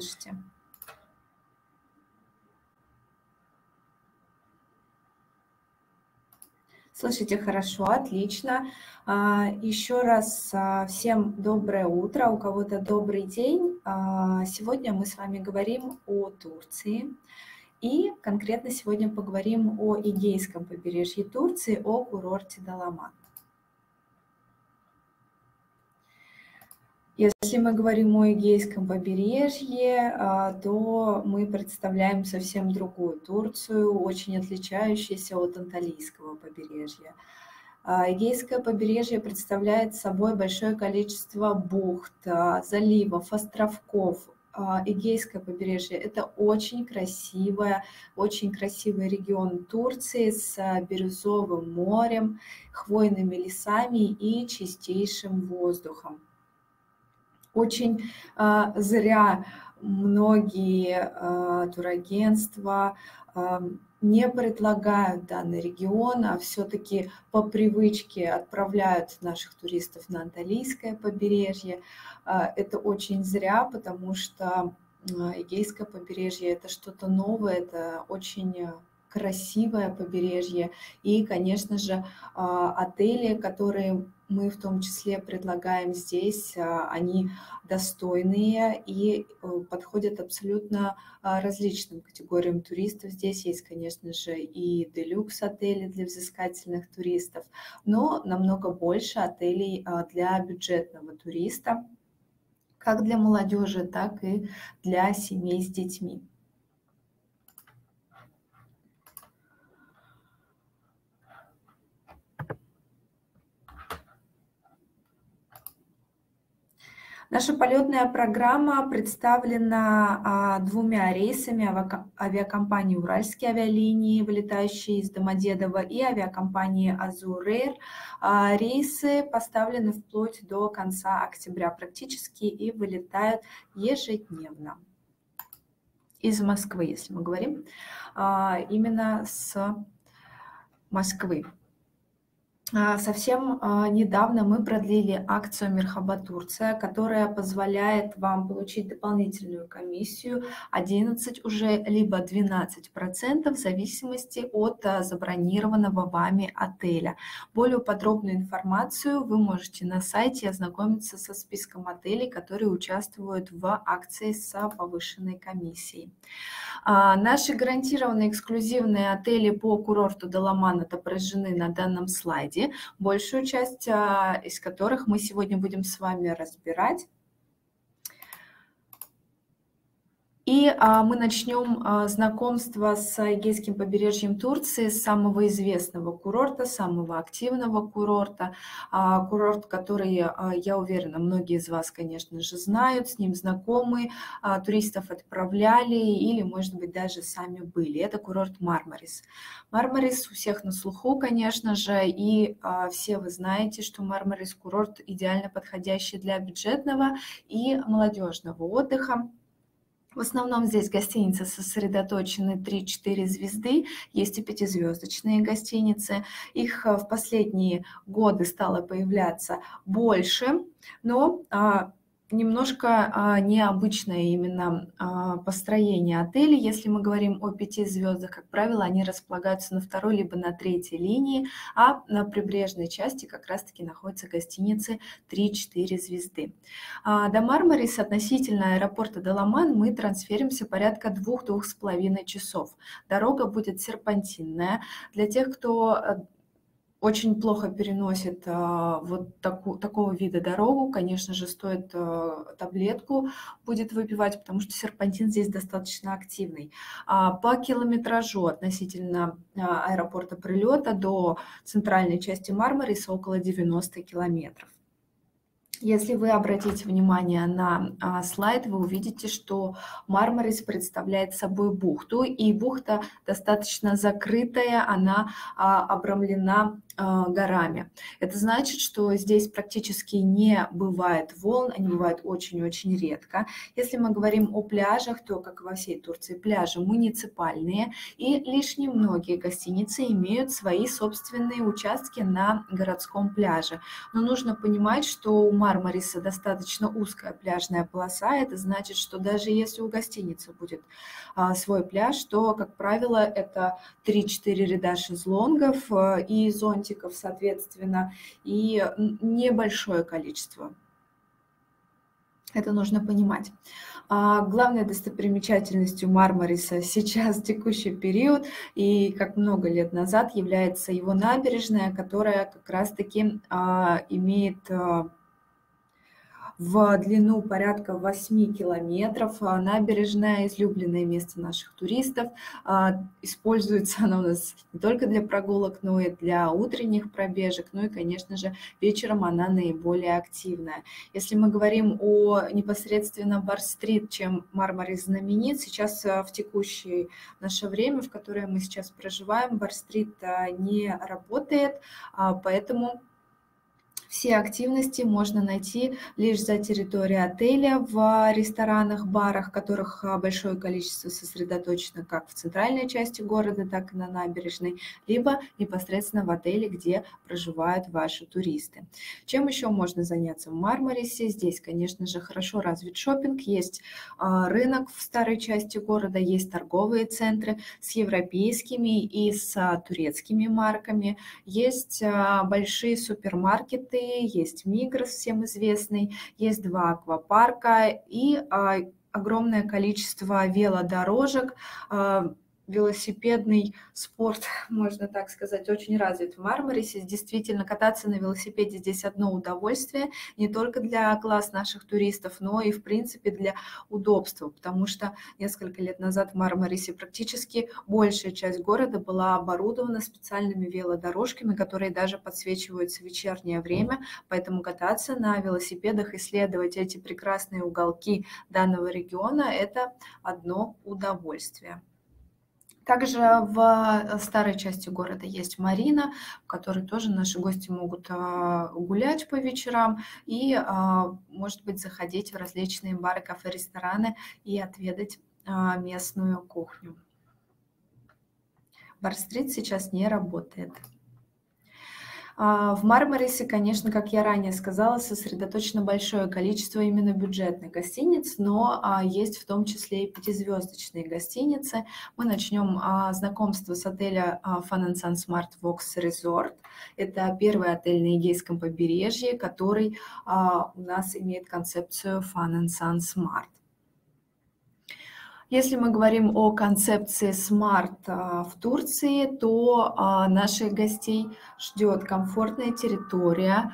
слышите? Слышите хорошо, отлично. А, Еще раз а, всем доброе утро, у кого-то добрый день. А, сегодня мы с вами говорим о Турции. И конкретно сегодня поговорим о Эгейском побережье Турции, о курорте Даламан. Если мы говорим о Эгейском побережье, а, то мы представляем совсем другую Турцию, очень отличающуюся от Анталийского побережья. А, Эгейское побережье представляет собой большое количество бухт, а, заливов, островков. Эгейское побережье – это очень красивое, очень красивый регион Турции с бирюзовым морем, хвойными лесами и чистейшим воздухом. Очень э, зря многие э, турагентства э, не предлагают данный регион, а все-таки по привычке отправляют наших туристов на Анталийское побережье. Это очень зря, потому что Эгейское побережье это что-то новое, это очень красивое побережье. И, конечно же, отели, которые мы в том числе предлагаем здесь, а, они достойные и э, подходят абсолютно а, различным категориям туристов. Здесь есть, конечно же, и делюкс отели для взыскательных туристов, но намного больше отелей а, для бюджетного туриста, как для молодежи, так и для семей с детьми. Наша полетная программа представлена а, двумя рейсами авиакомпании «Уральские авиалинии», вылетающие из Домодедово, и авиакомпании «Азурейр». А, рейсы поставлены вплоть до конца октября практически и вылетают ежедневно из Москвы, если мы говорим, а, именно с Москвы. А, совсем а, недавно мы продлили акцию Мерхаба Турция, которая позволяет вам получить дополнительную комиссию 11 уже либо 12 процентов в зависимости от а, забронированного вами отеля. Более подробную информацию вы можете на сайте ознакомиться со списком отелей, которые участвуют в акции с повышенной комиссией. Наши гарантированные эксклюзивные отели по курорту Даламан отображены на данном слайде слайде, большую часть а, из которых мы сегодня будем с вами разбирать. И а, мы начнем а, знакомство с Эгейским побережьем Турции, с самого известного курорта, самого активного курорта. А, курорт, который, а, я уверена, многие из вас, конечно же, знают, с ним знакомы, а, туристов отправляли или, может быть, даже сами были. Это курорт Мармарис. Мармарис у всех на слуху, конечно же, и а, все вы знаете, что Мармарис курорт идеально подходящий для бюджетного и молодежного отдыха. В основном здесь гостиницы сосредоточены 3-4 звезды, есть и пятизвездочные гостиницы. Их э, в последние годы стало появляться больше, но а, немножко а, необычное именно а, построение отелей. Если мы говорим о пяти звездах, как правило, они располагаются на второй либо на третьей линии, а на прибрежной части как раз-таки находятся гостиницы 3-4 звезды. А, до Мармарис относительно аэропорта Деламан мы трансферимся порядка 2-2,5 часов. Дорога будет серпантинная. Для тех, кто э, очень плохо переносит а, вот таку, такого вида дорогу, конечно же, стоит а, таблетку будет выпивать, потому что серпантин здесь достаточно активный. А, по километражу относительно а, аэропорта прилета до центральной части Мармариса около 90 километров. Если вы обратите внимание на а, слайд, вы увидите, что Мармарис представляет собой бухту, и бухта достаточно закрытая, она а, обрамлена горами. Это значит, что здесь практически не бывает волн, они бывают очень-очень редко. Если мы говорим о пляжах, то, как во всей Турции, пляжи муниципальные, и лишь немногие гостиницы имеют свои собственные участки на городском пляже. Но нужно понимать, что у Мармариса достаточно узкая пляжная полоса, это значит, что даже если у гостиницы будет а, свой пляж, то, как правило, это 3-4 ряда шезлонгов а, и зонтик зонтиков, соответственно, и небольшое количество. Это нужно понимать. А главной достопримечательностью Мармариса сейчас, текущий период, и как много лет назад, является его набережная, которая как раз-таки а, имеет а, в длину порядка 8 километров. А, набережная – излюбленное место наших туристов. А, используется она у нас не только для прогулок, но и для утренних пробежек. Ну и, конечно же, вечером она наиболее активная. Если мы говорим о непосредственно Бар-стрит, чем Мармарис знаменит, сейчас а, в текущее наше время, в которое мы сейчас проживаем, Бар-стрит не работает, поэтому все активности можно найти лишь за территорией отеля, в ресторанах, барах, которых а, большое количество сосредоточено как в центральной части города, так и на набережной, либо непосредственно в отеле, где проживают ваши туристы. Чем еще можно заняться в Мармарисе? Здесь, конечно же, хорошо развит шопинг, есть а, рынок в старой части города, есть торговые центры с европейскими и с а, турецкими марками, есть большие супермаркеты, есть Мигрос, всем известный, есть два аквапарка и а, огромное количество велодорожек, а, велосипедный спорт, можно так сказать, очень развит в Мармарисе. Действительно, кататься на велосипеде здесь одно удовольствие, не только для глаз наших туристов, но и, в принципе, для удобства, потому что несколько лет назад в Мармарисе практически большая часть города была оборудована специальными велодорожками, которые даже подсвечиваются в вечернее время, поэтому кататься на велосипедах, исследовать эти прекрасные уголки данного региона – это одно удовольствие. Также в э, старой части города есть Марина, в которой тоже наши гости могут а, гулять по вечерам и, а, может быть, заходить в различные бары, кафе, рестораны и отведать а, местную кухню. Бар-стрит сейчас не работает. А, в Мармарисе, конечно, как я ранее сказала, сосредоточено большое количество именно бюджетных гостиниц, но а, есть в том числе и пятизвездочные гостиницы. Мы начнем а, знакомство с отеля Fun Sun Smart Vox Resort. Это первый отель на Эгейском побережье, который у нас имеет концепцию Fun Sun Smart. Если мы говорим о концепции Smart а, в Турции, то а, наших гостей ждет комфортная территория,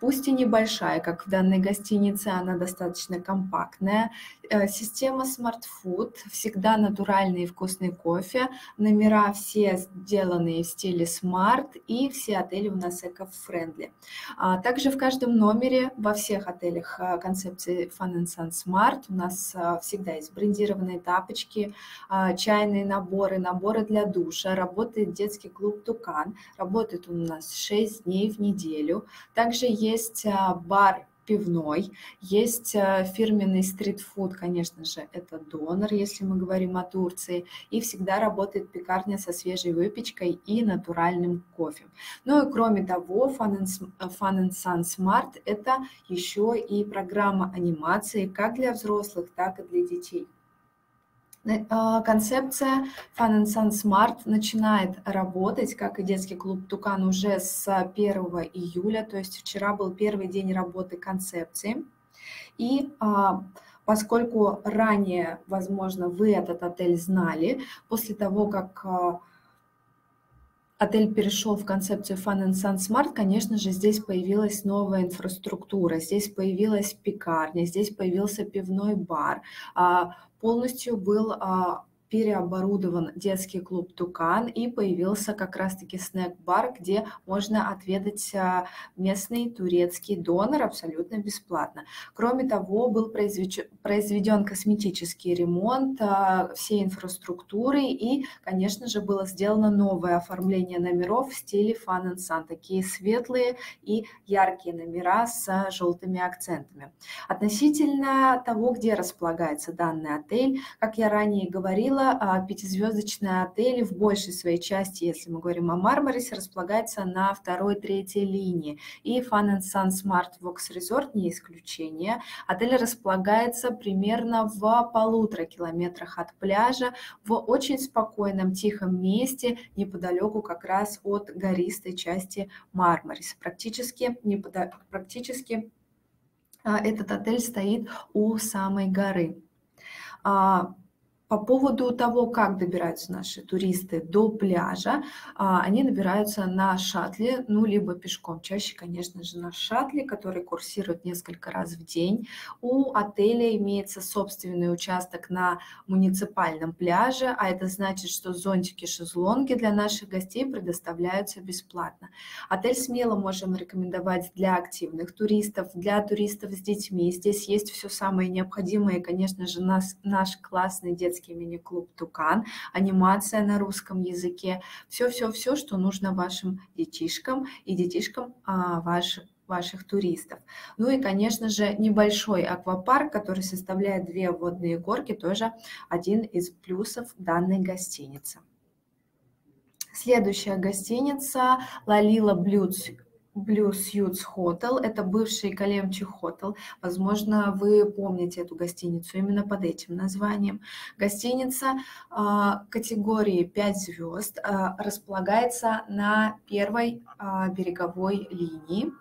пусть и небольшая, как в данной гостинице, она достаточно компактная. Э, система Smart Food, всегда натуральный и вкусный кофе, номера все сделанные в стиле Smart и все отели у нас эко-френдли. А, также в каждом номере во всех отелях э, концепции Fun Sun Smart у нас э, всегда есть брендированные тапочки, чайные наборы, наборы для душа, работает детский клуб Тукан, работает он у нас 6 дней в неделю, также есть а, бар пивной, есть а, фирменный стритфуд, конечно же, это донор, если мы говорим о Турции, и всегда работает пекарня со свежей выпечкой и натуральным кофе. Ну и кроме того, Fun and Sun Smart – это еще и программа анимации как для взрослых, так и для детей. А, концепция Fun and Sun Smart начинает работать, как и детский клуб Тукан, уже с 1 июля, то есть вчера был первый день работы концепции. И а, поскольку ранее, возможно, вы этот отель знали, после того, как а, отель перешел в концепцию Fun and Sun Smart, конечно же, здесь появилась новая инфраструктура, здесь появилась пекарня, здесь появился пивной бар, полностью был а, переоборудован детский клуб «Тукан» и появился как раз-таки снэк-бар, где можно отведать а, местный турецкий донор абсолютно бесплатно. Кроме того, был произведен косметический ремонт а, всей инфраструктуры и, конечно же, было сделано новое оформление номеров в стиле Fun and Sun, такие светлые и яркие номера с желтыми акцентами. Относительно того, где располагается данный отель, как я ранее говорила, а, пятизвездочный отель в большей своей части, если мы говорим о Мармарисе, располагается на второй-третьей линии. И Fun and Sun Smart Vox Resort не исключение. Отель располагается примерно в полутора километрах от пляжа, в очень спокойном, тихом месте, неподалеку как раз от гористой части Мармариса. Практически, неподо... практически а, этот отель стоит у самой горы. По поводу того, как добираются наши туристы до пляжа, а, они добираются на шаттле, ну, либо пешком. Чаще, конечно же, на шаттле, который курсирует несколько раз в день. У отеля имеется собственный участок на муниципальном пляже, а это значит, что зонтики, шезлонги для наших гостей предоставляются бесплатно. Отель смело можем рекомендовать для активных туристов, для туристов с детьми. Здесь есть все самое необходимое, и, конечно же, нас, наш классный детский детский мини-клуб «Тукан», анимация на русском языке, все-все-все, что нужно вашим детишкам и детишкам а, ваших ваших туристов. Ну и, конечно же, небольшой аквапарк, который составляет две водные горки, тоже один из плюсов данной гостиницы. Следующая гостиница Лалила Блюдс Blue Suits Hotel. Это бывший Калемчи Hotel. Возможно, вы помните эту гостиницу именно под этим названием. Гостиница э, категории 5 звезд э, располагается на первой э, береговой линии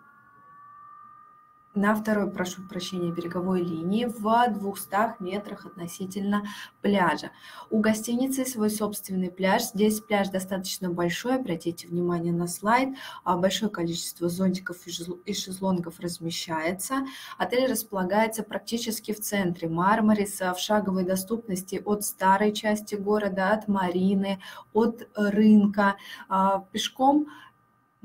на второй, прошу прощения, береговой линии в 200 метрах относительно пляжа. У гостиницы свой собственный пляж. Здесь пляж достаточно большой, обратите внимание на слайд. А большое количество зонтиков и шезлонгов размещается. Отель располагается практически в центре Мармариса, в шаговой доступности от старой части города, от Марины, от рынка. А, пешком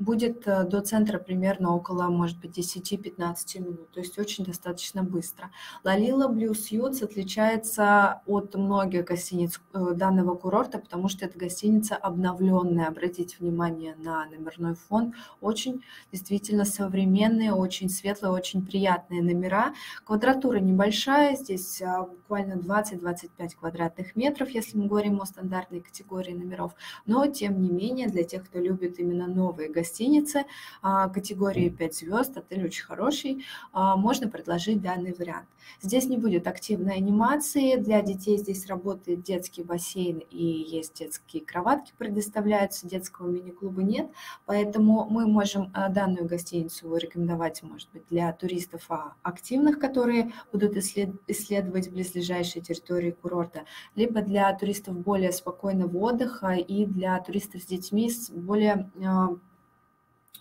будет э, до центра примерно около, может быть, 10-15 минут, то есть очень достаточно быстро. Лалила Blue Suites отличается от многих гостиниц э, данного курорта, потому что это гостиница обновленная. Обратите внимание на номерной фонд. Очень действительно современные, очень светлые, очень приятные номера. Квадратура небольшая, здесь а, буквально 20-25 квадратных метров, если мы говорим о стандартной категории номеров. Но, тем не менее, для тех, кто любит именно новые гостиницы, гостинице а, категории 5 звезд, отель очень хороший, а, можно предложить данный вариант. Здесь не будет активной анимации, для детей здесь работает детский бассейн и есть детские кроватки предоставляются, детского мини-клуба нет, поэтому мы можем а, данную гостиницу рекомендовать, может быть, для туристов активных, которые будут исследовать близлежащие территории курорта, либо для туристов более спокойного отдыха и для туристов с детьми с более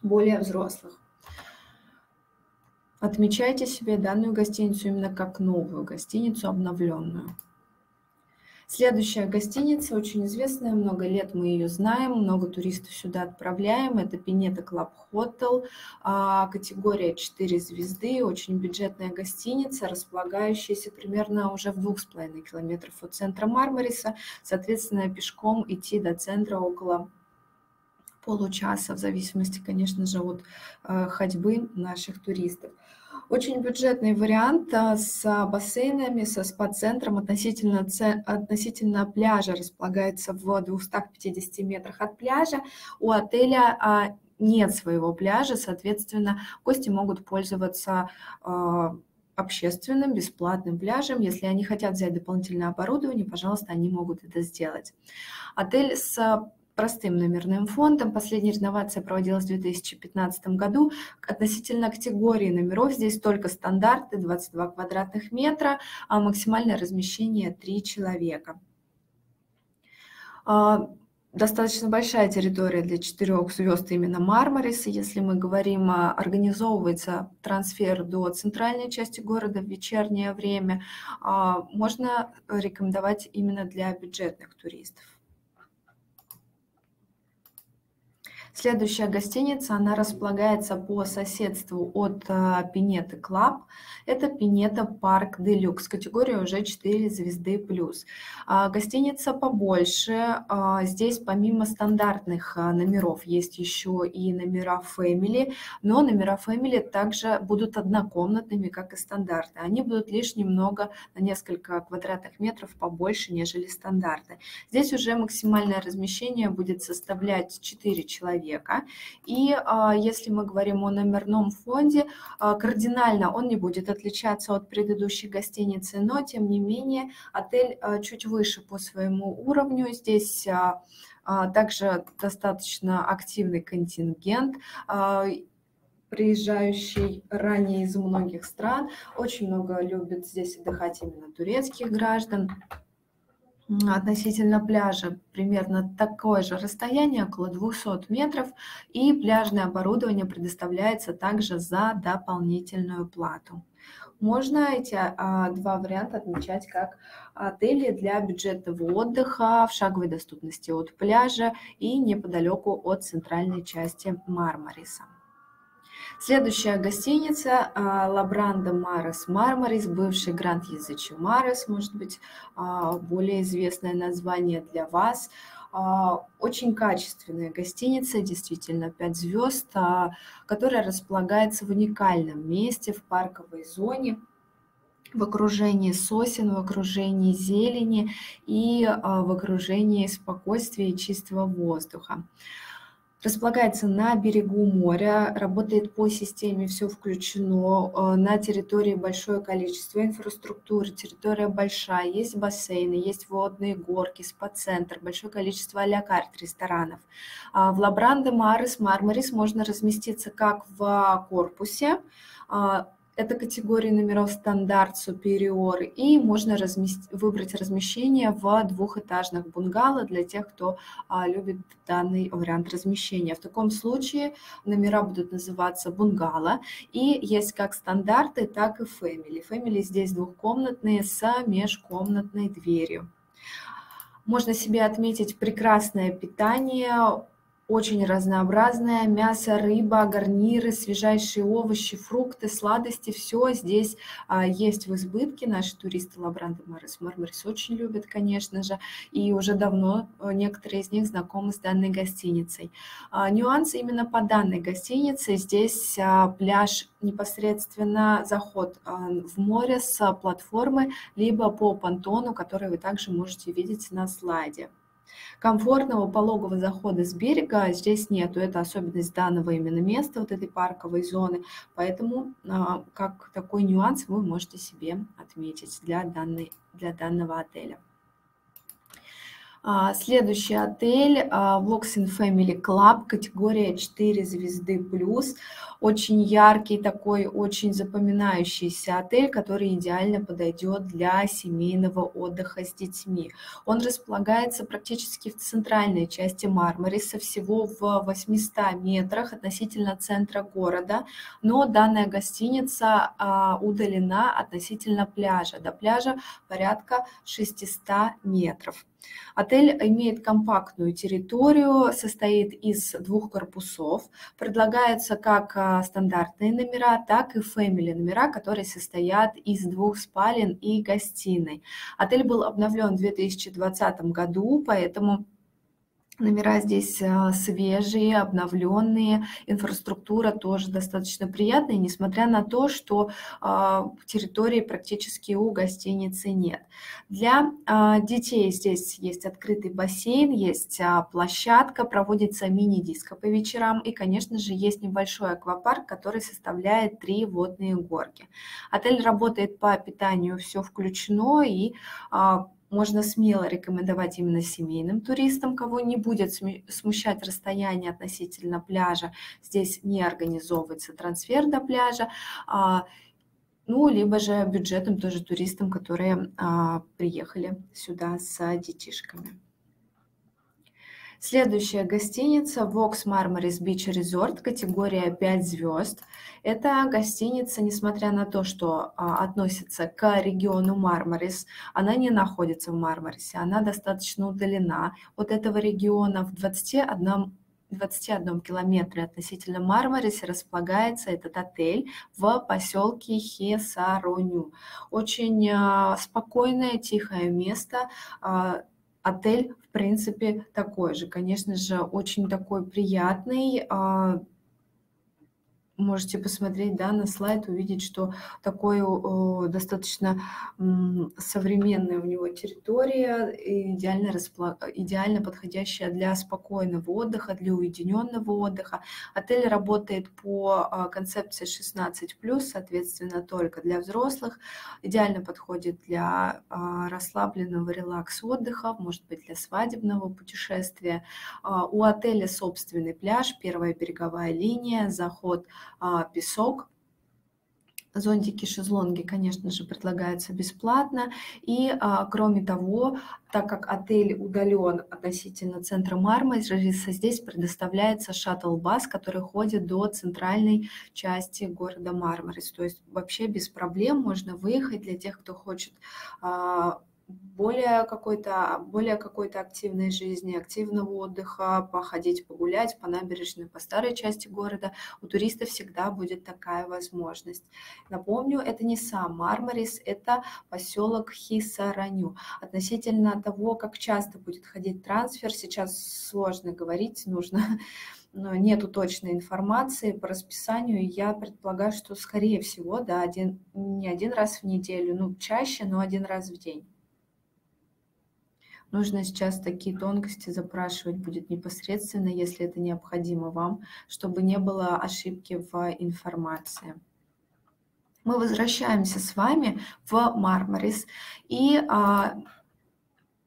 более взрослых. Отмечайте себе данную гостиницу именно как новую гостиницу, обновленную. Следующая гостиница, очень известная, много лет мы ее знаем, много туристов сюда отправляем. Это Пинета Club Hotel, а, категория 4 звезды, очень бюджетная гостиница, располагающаяся примерно уже в двух с половиной километров от центра Мармариса. Соответственно, пешком идти до центра около получаса, в зависимости, конечно же, от э, ходьбы наших туристов. Очень бюджетный вариант а, с бассейнами, со спа-центром относительно, относительно пляжа располагается в 250 метрах от пляжа. У отеля а, нет своего пляжа, соответственно, гости могут пользоваться а, общественным бесплатным пляжем. Если они хотят взять дополнительное оборудование, пожалуйста, они могут это сделать. Отель с простым номерным фондом. Последняя реновация проводилась в 2015 году. Относительно категории номеров здесь только стандарты 22 квадратных метра, а максимальное размещение 3 человека. А, достаточно большая территория для четырех звезд именно Мармариса. Если мы говорим, организовывается трансфер до центральной части города в вечернее время, а, можно рекомендовать именно для бюджетных туристов. Следующая гостиница, она располагается по соседству от а, Pineta Club. Это Pineta Park Deluxe, категория уже 4 звезды плюс. А, гостиница побольше. А, здесь помимо стандартных номеров есть еще и номера Family, но номера Family также будут однокомнатными, как и стандарты. Они будут лишь немного на несколько квадратных метров побольше, нежели стандарты. Здесь уже максимальное размещение будет составлять 4 человека человека. И а, если мы говорим о номерном фонде, а, кардинально он не будет отличаться от предыдущей гостиницы, но тем не менее отель а, чуть выше по своему уровню. Здесь также достаточно активный контингент приезжающий ранее из многих стран. Очень много любят здесь отдыхать именно турецких граждан относительно пляжа примерно такое же расстояние, около 200 метров, и пляжное оборудование предоставляется также за дополнительную плату. Можно эти а, два варианта отмечать как отели для бюджетного отдыха в шаговой доступности от пляжа и неподалеку от центральной части Мармариса. Следующая гостиница Лабранда Марес Мармарис, бывший Гранд Язычи Марес, может быть, а, более известное название для вас. А, очень качественная гостиница, действительно 5 звезд, а, которая располагается в уникальном месте в парковой зоне в окружении сосен, в окружении зелени и в окружении спокойствия и чистого воздуха располагается на берегу моря, работает по системе «Все включено», э, на территории большое количество инфраструктуры, территория большая, есть бассейны, есть водные горки, спа-центр, большое количество а карт ресторанов. А в Лабранде Марис, Мармарис можно разместиться как в корпусе, а, это категории номеров стандарт, супериор, и можно размест... выбрать размещение в двухэтажных бунгало для тех, кто а, любит данный вариант размещения. В таком случае номера будут называться бунгало, и есть как стандарты, так и фэмили. Фэмили здесь двухкомнатные с межкомнатной дверью. Можно себе отметить прекрасное питание, очень разнообразная. Мясо, рыба, гарниры, свежайшие овощи, фрукты, сладости. Все здесь а, есть в избытке. Наши туристы Лабранды Марис Мармарис очень любят, конечно же. И уже давно а, некоторые из них знакомы с данной гостиницей. А, нюансы именно по данной гостинице. Здесь а, пляж непосредственно заход а, в море с платформы, либо по понтону, который вы также можете видеть на слайде. Комфортного пологого захода с берега здесь нету. Это особенность данного именно места, вот этой парковой зоны. Поэтому а, как такой нюанс вы можете себе отметить для, данной, для данного отеля. А, следующий отель Vloxin Family Club, категория 4 звезды плюс. Очень яркий такой, очень запоминающийся отель, который идеально подойдет для семейного отдыха с детьми. Он располагается практически в центральной части Мармариса, всего в 800 метрах относительно центра города, но данная гостиница а, удалена относительно пляжа. До пляжа порядка 600 метров. Отель имеет компактную территорию, состоит из двух корпусов. Предлагаются как а, стандартные номера, так и family номера, которые состоят из двух спален и гостиной. Отель был обновлен в 2020 году, поэтому Номера здесь а, свежие, обновленные, инфраструктура тоже достаточно приятная, несмотря на то, что а, территории практически у гостиницы нет. Для а, детей здесь есть открытый бассейн, есть площадка, проводится мини-диско по вечерам и, конечно же, есть небольшой аквапарк, который составляет три водные горки. Отель работает по питанию, все включено и можно смело рекомендовать именно семейным туристам, кого не будет смущать расстояние относительно пляжа. Здесь не организовывается трансфер до пляжа. А, ну, либо же бюджетным тоже туристам, которые а, приехали сюда с детишками. Следующая гостиница Vox Marmaris Beach Resort, категория 5 звезд. Это гостиница, несмотря на то, что а, относится к региону Мармарис, она не находится в Мармарисе, она достаточно удалена от этого региона в 21 21 километре относительно Мармариса располагается этот отель в поселке Хесароню. Очень а, спокойное, тихое место. Отель, в принципе, такой же. Конечно же, очень такой приятный, а, можете посмотреть да, на слайд, увидеть, что такой достаточно современная у него территория, идеально, распла... идеально подходящая для спокойного отдыха, для уединенного отдыха. Отель работает по а, концепции 16+, соответственно, только для взрослых. Идеально подходит для а, расслабленного релакс-отдыха, может быть, для свадебного путешествия. А, у отеля собственный пляж, первая береговая линия, заход песок. Зонтики, шезлонги, конечно же, предлагаются бесплатно. И, а, кроме того, так как отель удален относительно центра Мармариса, здесь предоставляется шаттл-бас, который ходит до центральной части города Мармарис. То есть вообще без проблем можно выехать для тех, кто хочет а, более какой-то более какой-то активной жизни, активного отдыха, походить, погулять по набережной, по старой части города, у туристов всегда будет такая возможность. Напомню, это не сам Мармарис, это поселок Хисараню. Относительно того, как часто будет ходить трансфер, сейчас сложно говорить, нужно но нету точной информации по расписанию. Я предполагаю, что, скорее всего, да, один, не один раз в неделю, ну, чаще, но один раз в день нужно сейчас такие тонкости запрашивать будет непосредственно, если это необходимо вам, чтобы не было ошибки в информации. Мы возвращаемся с вами в Мармарис и а,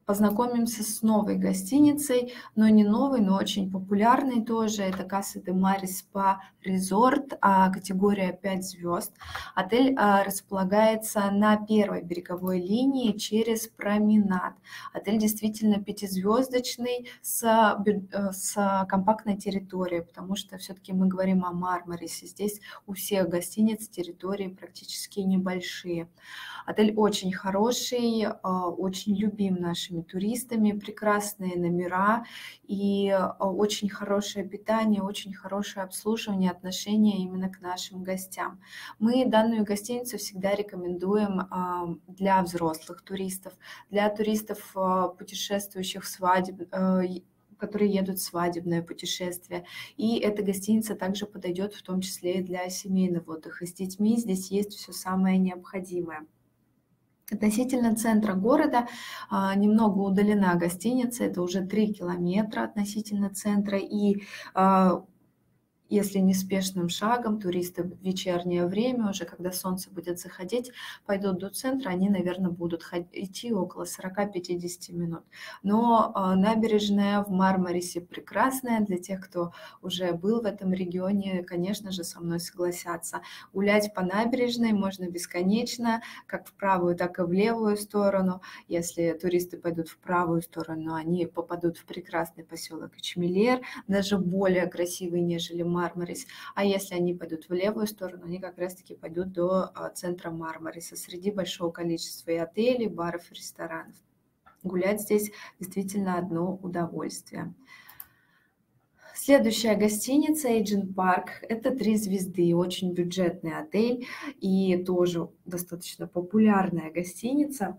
познакомимся с новой гостиницей, но не новой, но очень популярной тоже. Это Касса де Мари Спа Резорт, категория 5 звезд. Отель а, располагается на первой береговой линии через променад. Отель действительно пятизвездочный с, э, с компактной территорией, потому что все-таки мы говорим о Мармарисе. Здесь у всех гостиниц территории практически небольшие. Отель очень хороший, а, очень любим нашими туристами, прекрасные номера и а, очень хорошее питание, очень хорошее обслуживание, отношение именно к нашим гостям. Мы данную гостиницу всегда рекомендуем а, для взрослых туристов, для туристов, путешествующих в свадеб, которые едут в свадебное путешествие. И эта гостиница также подойдет в том числе и для семейного отдыха с детьми. Здесь есть все самое необходимое. Относительно центра города а, немного удалена гостиница, это уже 3 километра относительно центра, и а, если неспешным шагом туристы в вечернее время, уже когда солнце будет заходить, пойдут до центра, они, наверное, будут идти около 40-50 минут. Но а, набережная в Мармарисе прекрасная для тех, кто уже был в этом регионе, конечно же, со мной согласятся. Гулять по набережной можно бесконечно, как в правую, так и в левую сторону. Если туристы пойдут в правую сторону, они попадут в прекрасный поселок Ичмелер, даже более красивый, нежели Мармарис Мармарис. А если они пойдут в левую сторону, они как раз-таки пойдут до а, центра Мармариса, среди большого количества и отелей, баров и ресторанов. Гулять здесь действительно одно удовольствие. Следующая гостиница Agent Park – это три звезды, очень бюджетный отель и тоже достаточно популярная гостиница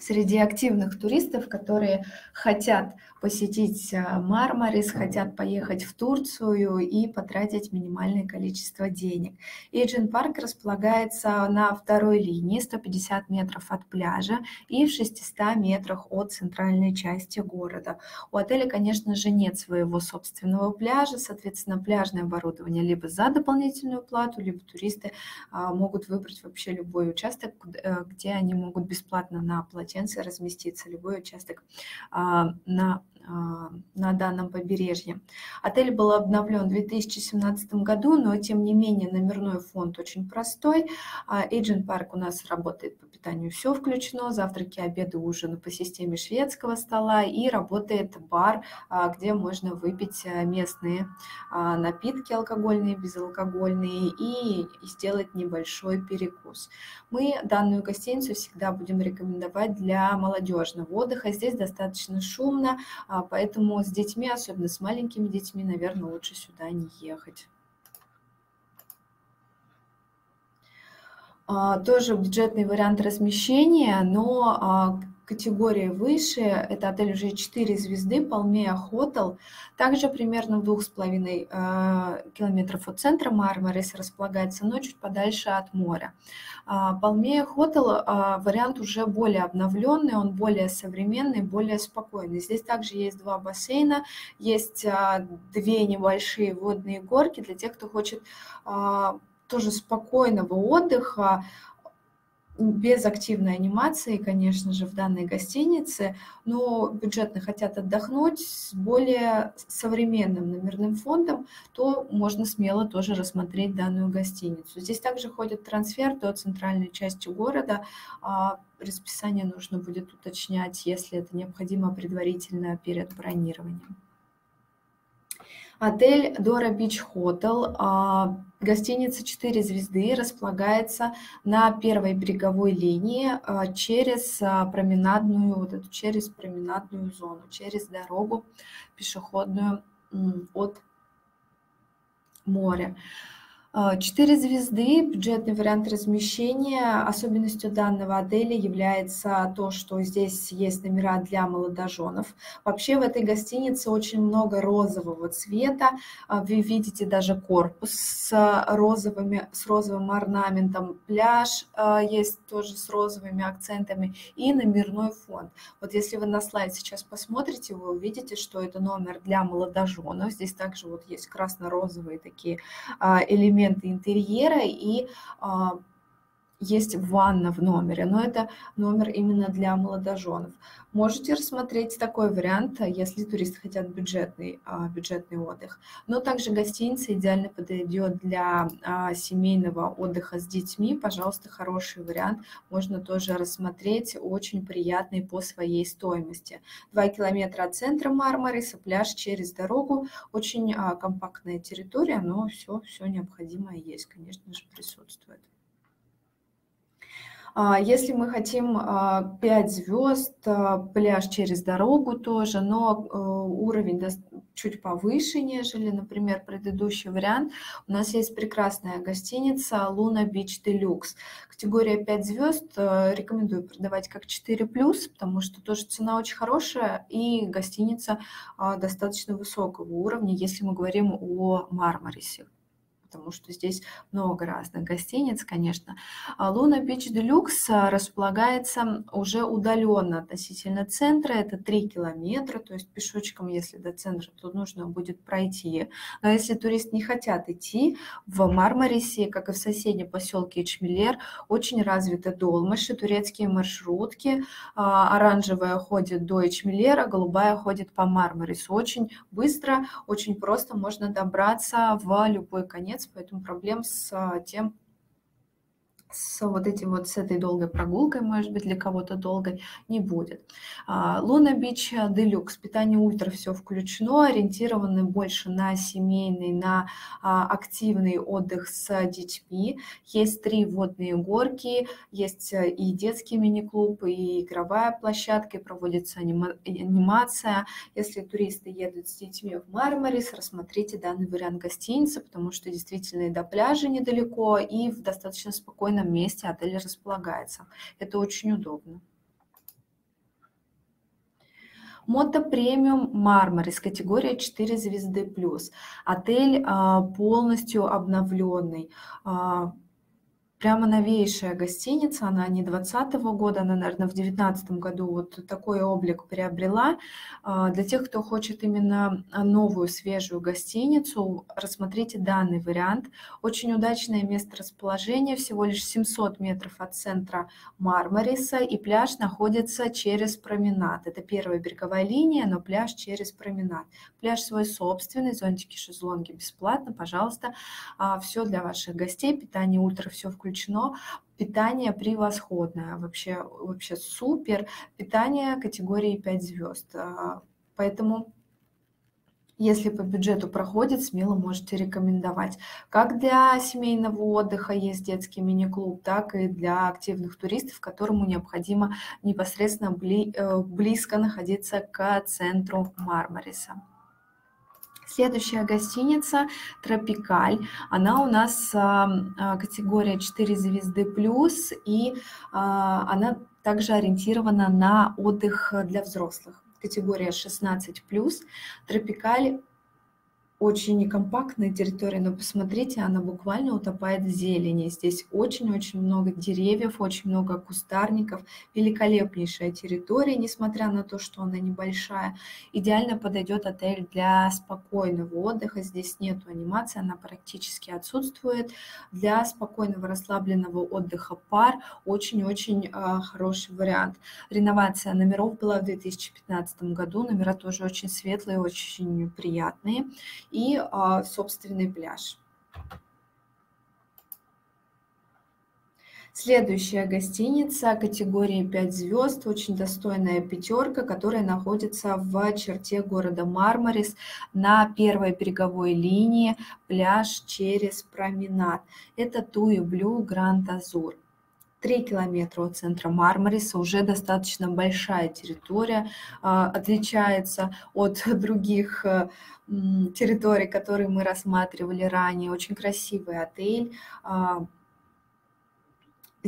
среди активных туристов, которые хотят посетить а, Мармарис, хотят поехать в Турцию и потратить минимальное количество денег. Эйджин Парк располагается на второй линии, 150 метров от пляжа и в 600 метрах от центральной части города. У отеля, конечно же, нет своего собственного пляжа, соответственно, пляжное оборудование либо за дополнительную плату, либо туристы а, могут выбрать вообще любой участок, э, где они могут бесплатно на полотенце разместиться, любой участок. А, на на данном побережье. Отель был обновлен в 2017 году, но тем не менее номерной фонд очень простой. Agent парк у нас работает по питанию все включено, завтраки, обеды, ужины по системе шведского стола и работает бар, а, где можно выпить местные напитки алкогольные, безалкогольные и сделать небольшой перекус. Мы данную гостиницу всегда будем рекомендовать для молодежного отдыха. Здесь достаточно шумно, а, поэтому с детьми, особенно с маленькими детьми, наверное, лучше сюда не ехать. А, тоже бюджетный вариант размещения, но а, категории выше, это отель уже 4 звезды, Палмея Хотел, также примерно в двух с половиной э, километров от центра Мармарис располагается, но чуть подальше от моря. Палмея Хотел вариант уже более обновленный, он более современный, более спокойный. Здесь также есть два бассейна, есть э, две небольшие водные горки для тех, кто хочет тоже спокойного отдыха, без активной анимации, конечно же, в данной гостинице, но бюджетно хотят отдохнуть с более современным номерным фондом, то можно смело тоже рассмотреть данную гостиницу. Здесь также ходит трансфер до центральной части города. А расписание нужно будет уточнять, если это необходимо предварительно перед бронированием. Отель Дора Бич Хотел, гостиница 4 звезды, располагается на первой береговой линии а, через а, променадную, вот эту, через променадную зону, через дорогу пешеходную от моря. А, четыре звезды, бюджетный вариант размещения. Особенностью данного отеля является то, что здесь есть номера для молодоженов. Вообще в этой гостинице очень много розового цвета. А, вы видите даже корпус с, розовыми, с розовым орнаментом. Пляж а, есть тоже с розовыми акцентами и номерной фонд. Вот если вы на слайд сейчас посмотрите, вы увидите, что это номер для молодоженов. Здесь также вот есть красно-розовые такие элементы элементы интерьера и а, есть ванна в номере, но это номер именно для молодоженов. Можете рассмотреть такой вариант, если туристы хотят бюджетный, а, бюджетный отдых. Но также гостиница идеально подойдет для а, семейного отдыха с детьми. Пожалуйста, хороший вариант. Можно тоже рассмотреть, очень приятный по своей стоимости. Два километра от центра Мармариса, пляж через дорогу. Очень а, компактная территория, но все, все необходимое есть, конечно же, присутствует. А, если мы хотим 5 а, звезд, а, пляж через дорогу тоже, но уровень чуть повыше, нежели, например, предыдущий вариант, у нас есть прекрасная гостиница Луна Бич Делюкс. Категория 5 звезд рекомендую продавать как 4+, потому что тоже цена очень хорошая и гостиница достаточно высокого уровня, если мы говорим о Мармарисе потому что здесь много разных гостиниц, конечно. Луна Бич Делюкс располагается уже удаленно относительно центра, это 3 километра, то есть пешочком, если до центра, то нужно будет пройти. Но если туристы не хотят идти, в Мармарисе, как и в соседнем поселке Ичмелер, очень развиты долмыши, турецкие маршрутки, а, оранжевая ходит до Ичмелера, голубая ходит по Мармарису. Очень быстро, очень просто можно добраться в любой конец, поэтому проблем с а, тем, с вот этим вот, с этой долгой прогулкой, может быть, для кого-то долгой, не будет. А, Луна Бич Делюкс, питание ультра, все включено, ориентированы больше на семейный, на а, активный отдых с детьми. Есть три водные горки, есть э, и детский мини-клуб, и игровая площадка, и проводится анимация. Если туристы едут с детьми в Мармарис, рассмотрите данный вариант гостиницы, потому что действительно и до пляжа недалеко, и в достаточно спокойном спокойном месте отель располагается. Это очень удобно. Мото премиум Мармарис, категория 4 звезды плюс. Отель а, полностью обновленный. А, прямо новейшая гостиница, она не 2020 года, она, наверное, в 2019 году вот такой облик приобрела. А, для тех, кто хочет именно новую, свежую гостиницу, рассмотрите данный вариант. Очень удачное место расположения, всего лишь 700 метров от центра Мармариса, и пляж находится через променад. Это первая береговая линия, но пляж через променад. Пляж свой собственный, зонтики, шезлонги бесплатно, пожалуйста. А, все для ваших гостей, питание утро, все включено включено. Питание превосходное, вообще, вообще супер. Питание категории 5 звезд. А, поэтому если по бюджету проходит, смело можете рекомендовать. Как для семейного отдыха есть детский мини-клуб, так и для активных туристов, которому необходимо непосредственно э, близко находиться к центру Мармариса. Следующая гостиница Тропикаль. Она у нас а, а, категория 4 звезды плюс, и а, она также ориентирована на отдых для взрослых. Категория 16 плюс. Тропикаль очень некомпактная территория, но посмотрите, она буквально утопает в зелени. Здесь очень-очень много деревьев, очень много кустарников, великолепнейшая территория, несмотря на то, что она небольшая. Идеально подойдет отель для спокойного отдыха. Здесь нет анимации, она практически отсутствует. Для спокойного расслабленного отдыха пар очень-очень э, хороший вариант. Реновация номеров была в 2015 году. Номера тоже очень светлые, очень приятные и а, собственный пляж. Следующая гостиница категории 5 звезд, очень достойная пятерка, которая находится в черте города Мармарис на первой береговой линии, пляж через променад. Это Туи Блю Гранд Азур. 3 километра от центра Мармариса, уже достаточно большая территория, а, отличается от других э, территорий, которые мы рассматривали ранее. Очень красивый отель, а,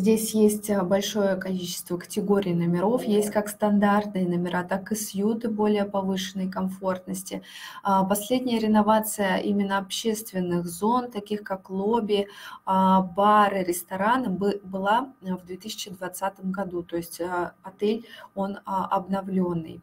Здесь есть а, большое количество категорий номеров, есть как стандартные номера, так и сьюты более повышенной комфортности. А, последняя реновация именно общественных зон, таких как лобби, а, бары, рестораны, была в 2020 году, то есть отель, он обновленный.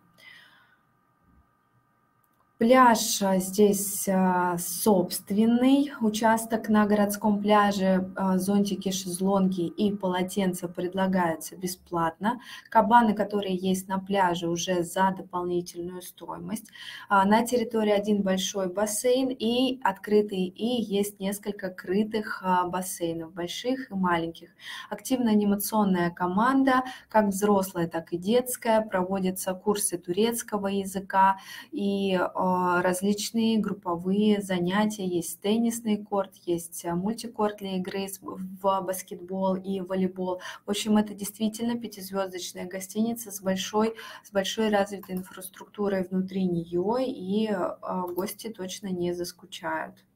Пляж а, здесь а, собственный, участок на городском пляже, а, зонтики, шезлонги и полотенца предлагаются бесплатно. Кабаны, которые есть на пляже, уже за дополнительную стоимость. На территории один большой бассейн и открытый, и есть несколько крытых бассейнов, больших и маленьких. Активная анимационная команда, как взрослая, так и детская, проводятся курсы турецкого языка и различные групповые занятия. Есть теннисный корт, есть а, мультикорт для игры в баскетбол и волейбол. В общем, это действительно пятизвездочная гостиница с большой, с большой развитой инфраструктурой внутри нее, и а, гости точно не заскучают.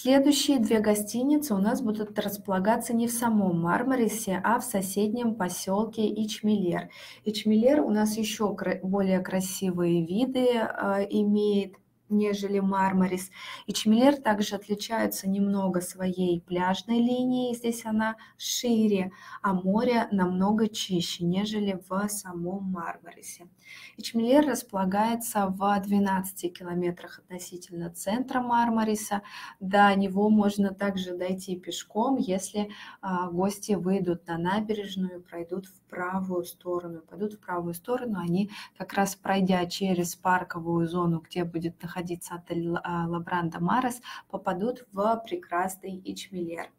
Следующие две гостиницы у нас будут располагаться не в самом Мармарисе, а в соседнем поселке Ичмелер. Ичмелер у нас еще более красивые виды э, имеет нежели Мармарис. И Чмелер также отличается немного своей пляжной линией, здесь она шире, а море намного чище, нежели в самом Мармарисе. Ичмелер располагается в 12 километрах относительно центра Мармариса. До него можно также дойти пешком, если а, гости выйдут на набережную и пройдут в правую сторону. Пойдут в правую сторону, они как раз пройдя через парковую зону, где будет находиться отель а, Лабранда Марес, попадут в прекрасный Ичмелер.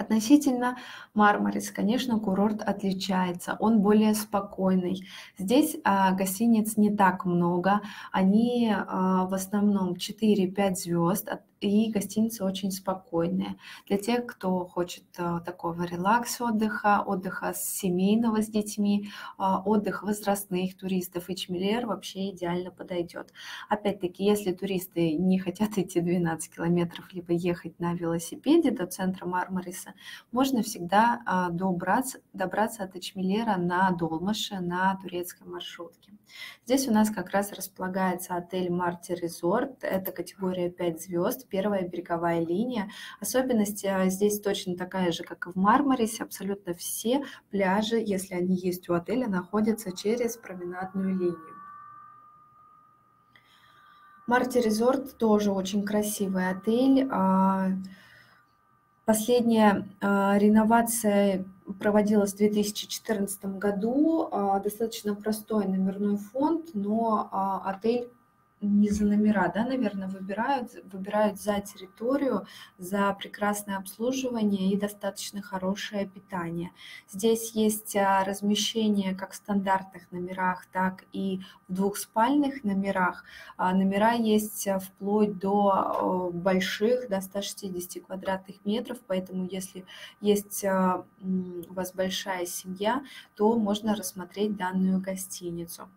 Относительно Мармарис, конечно, курорт отличается, он более спокойный. Здесь а, гостиниц не так много, они а, в основном 4-5 звезд, и гостиницы очень спокойные. Для тех, кто хочет а, такого релакс отдыха, отдыха семейного с детьми, а, отдых возрастных туристов, и Чмелер вообще идеально подойдет. Опять-таки, если туристы не хотят идти 12 километров, либо ехать на велосипеде до центра Мармариса. Можно всегда а, добраться, добраться от Эчмелера на Долмаше на турецкой маршрутке. Здесь у нас как раз располагается отель Марти Резорт. Это категория 5 звезд, первая береговая линия. Особенность а, здесь точно такая же, как и в Мармарисе. Абсолютно все пляжи, если они есть у отеля, находятся через променадную линию. Марти Резорт тоже очень красивый отель. А, последняя а, реновация проводилась в 2014 году. А, достаточно простой номерной фонд, но отель не за номера, да, наверное, выбирают, выбирают за территорию, за прекрасное обслуживание и достаточно хорошее питание. Здесь есть а, размещение как в стандартных номерах, так и в двухспальных номерах. А, номера есть а, вплоть до больших, до 160 квадратных метров, поэтому если есть у вас большая семья, то можно рассмотреть данную гостиницу.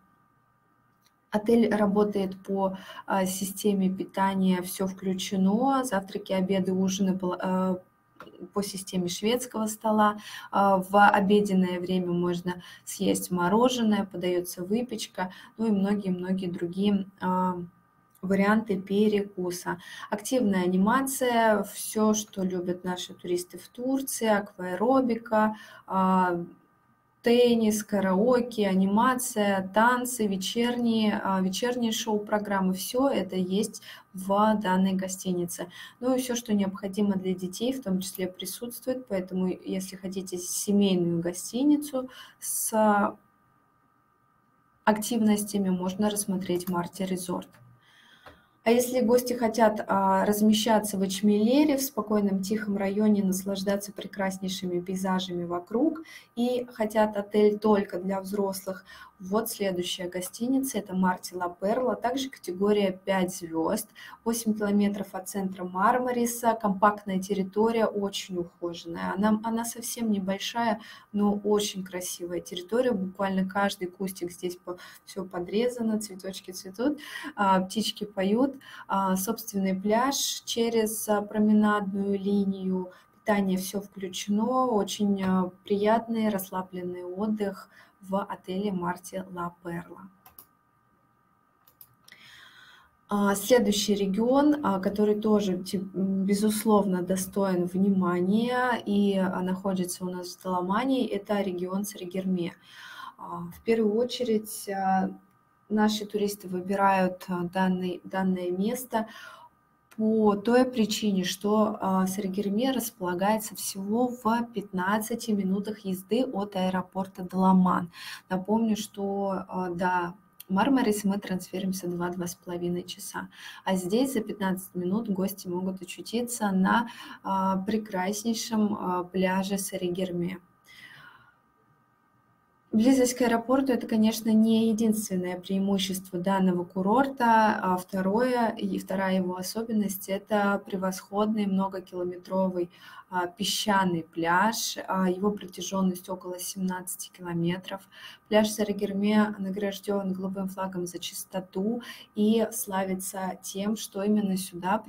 Отель работает по а, системе питания «Все включено», завтраки, обеды, ужины а, по системе шведского стола. А, в обеденное время можно съесть мороженое, подается выпечка, ну и многие-многие другие варианты перекуса. Активная анимация, все, что любят наши туристы в Турции, акваэробика, теннис, караоке, анимация, танцы, вечерние, а, вечерние шоу-программы. Все это есть в данной гостинице. Ну и все, что необходимо для детей, в том числе присутствует. Поэтому, если хотите семейную гостиницу с активностями, можно рассмотреть Марти Резорт. А если гости хотят а, размещаться в Эчмелере, в спокойном тихом районе, наслаждаться прекраснейшими пейзажами вокруг и хотят отель только для взрослых, вот следующая гостиница, это Марти Ла Перла, также категория 5 звезд, 8 километров от центра Мармариса, компактная территория, очень ухоженная. Она, она совсем небольшая, но очень красивая территория, буквально каждый кустик здесь по, все подрезано, цветочки цветут, а, птички поют, а, собственный пляж через а, променадную линию, питание все включено, очень приятный расслабленный отдых, в отеле Марти Ла Перла. А, следующий регион, а, который тоже, безусловно, достоин внимания и а, находится у нас в Таламании, это регион Саригерме. В первую очередь наши туристы выбирают данный, данное место по той причине, что а, Саргерме располагается всего в 15 минутах езды от аэропорта Даламан. Напомню, что а, до Мармарис мы трансферимся 2-2,5 часа. А здесь за 15 минут гости могут очутиться на а, прекраснейшем пляже Саригерме. Близость к аэропорту– это, конечно, не единственное преимущество данного курорта. А второе, и вторая его особенность– это превосходный многокилометровый а, песчаный пляж. А, его протяженность около 17 километров. Пляж Сарагерме награжден голубым флагом за чистоту и славится тем, что именно сюда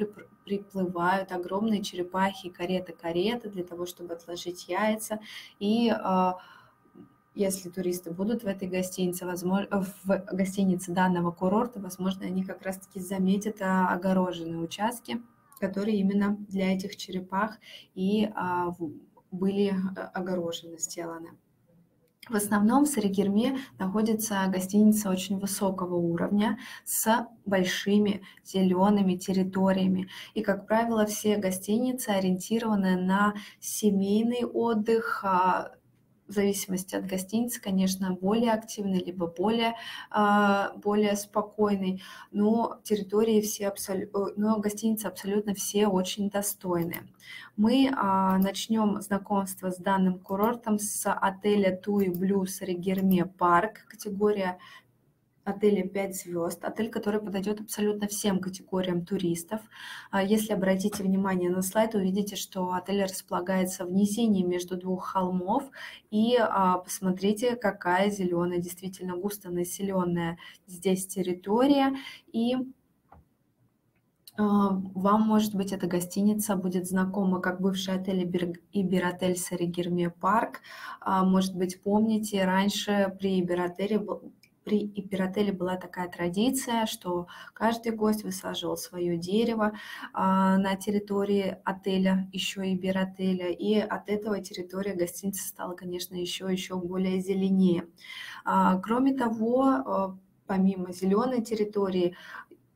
приплывают огромные черепахи карета-карета для того, чтобы отложить яйца и а, если туристы будут в этой гостинице, возможно, в гостинице данного курорта, возможно, они как раз-таки заметят а, огороженные участки, которые именно для этих черепах и а, были а, огорожены, сделаны. В основном в Саригерме находится гостиница очень высокого уровня с большими зелеными территориями. И, как правило, все гостиницы ориентированы на семейный отдых, в зависимости от гостиницы, конечно, более активный, либо более, а, более спокойный, но территории все абсолютно, но гостиницы абсолютно все очень достойные. Мы а, начнем знакомство с данным курортом с отеля Туи Блюс Регерме Парк, категория отеля 5 звезд, отель, который подойдет абсолютно всем категориям туристов. А если обратите внимание на слайд, увидите, что отель располагается в низине между двух холмов, и а, посмотрите, какая зеленая, действительно густо населенная здесь территория, и А, вам, может быть, эта гостиница будет знакома как бывший отель Иберотель Саригерме Парк. Может быть, помните, раньше при Иберотеле при Ипиротеле была такая традиция, что каждый гость высаживал свое дерево а, на территории отеля, еще и Биротеля, и от этого территория гостиницы стала, конечно, еще, еще более зеленее. А, кроме того, а, помимо зеленой территории,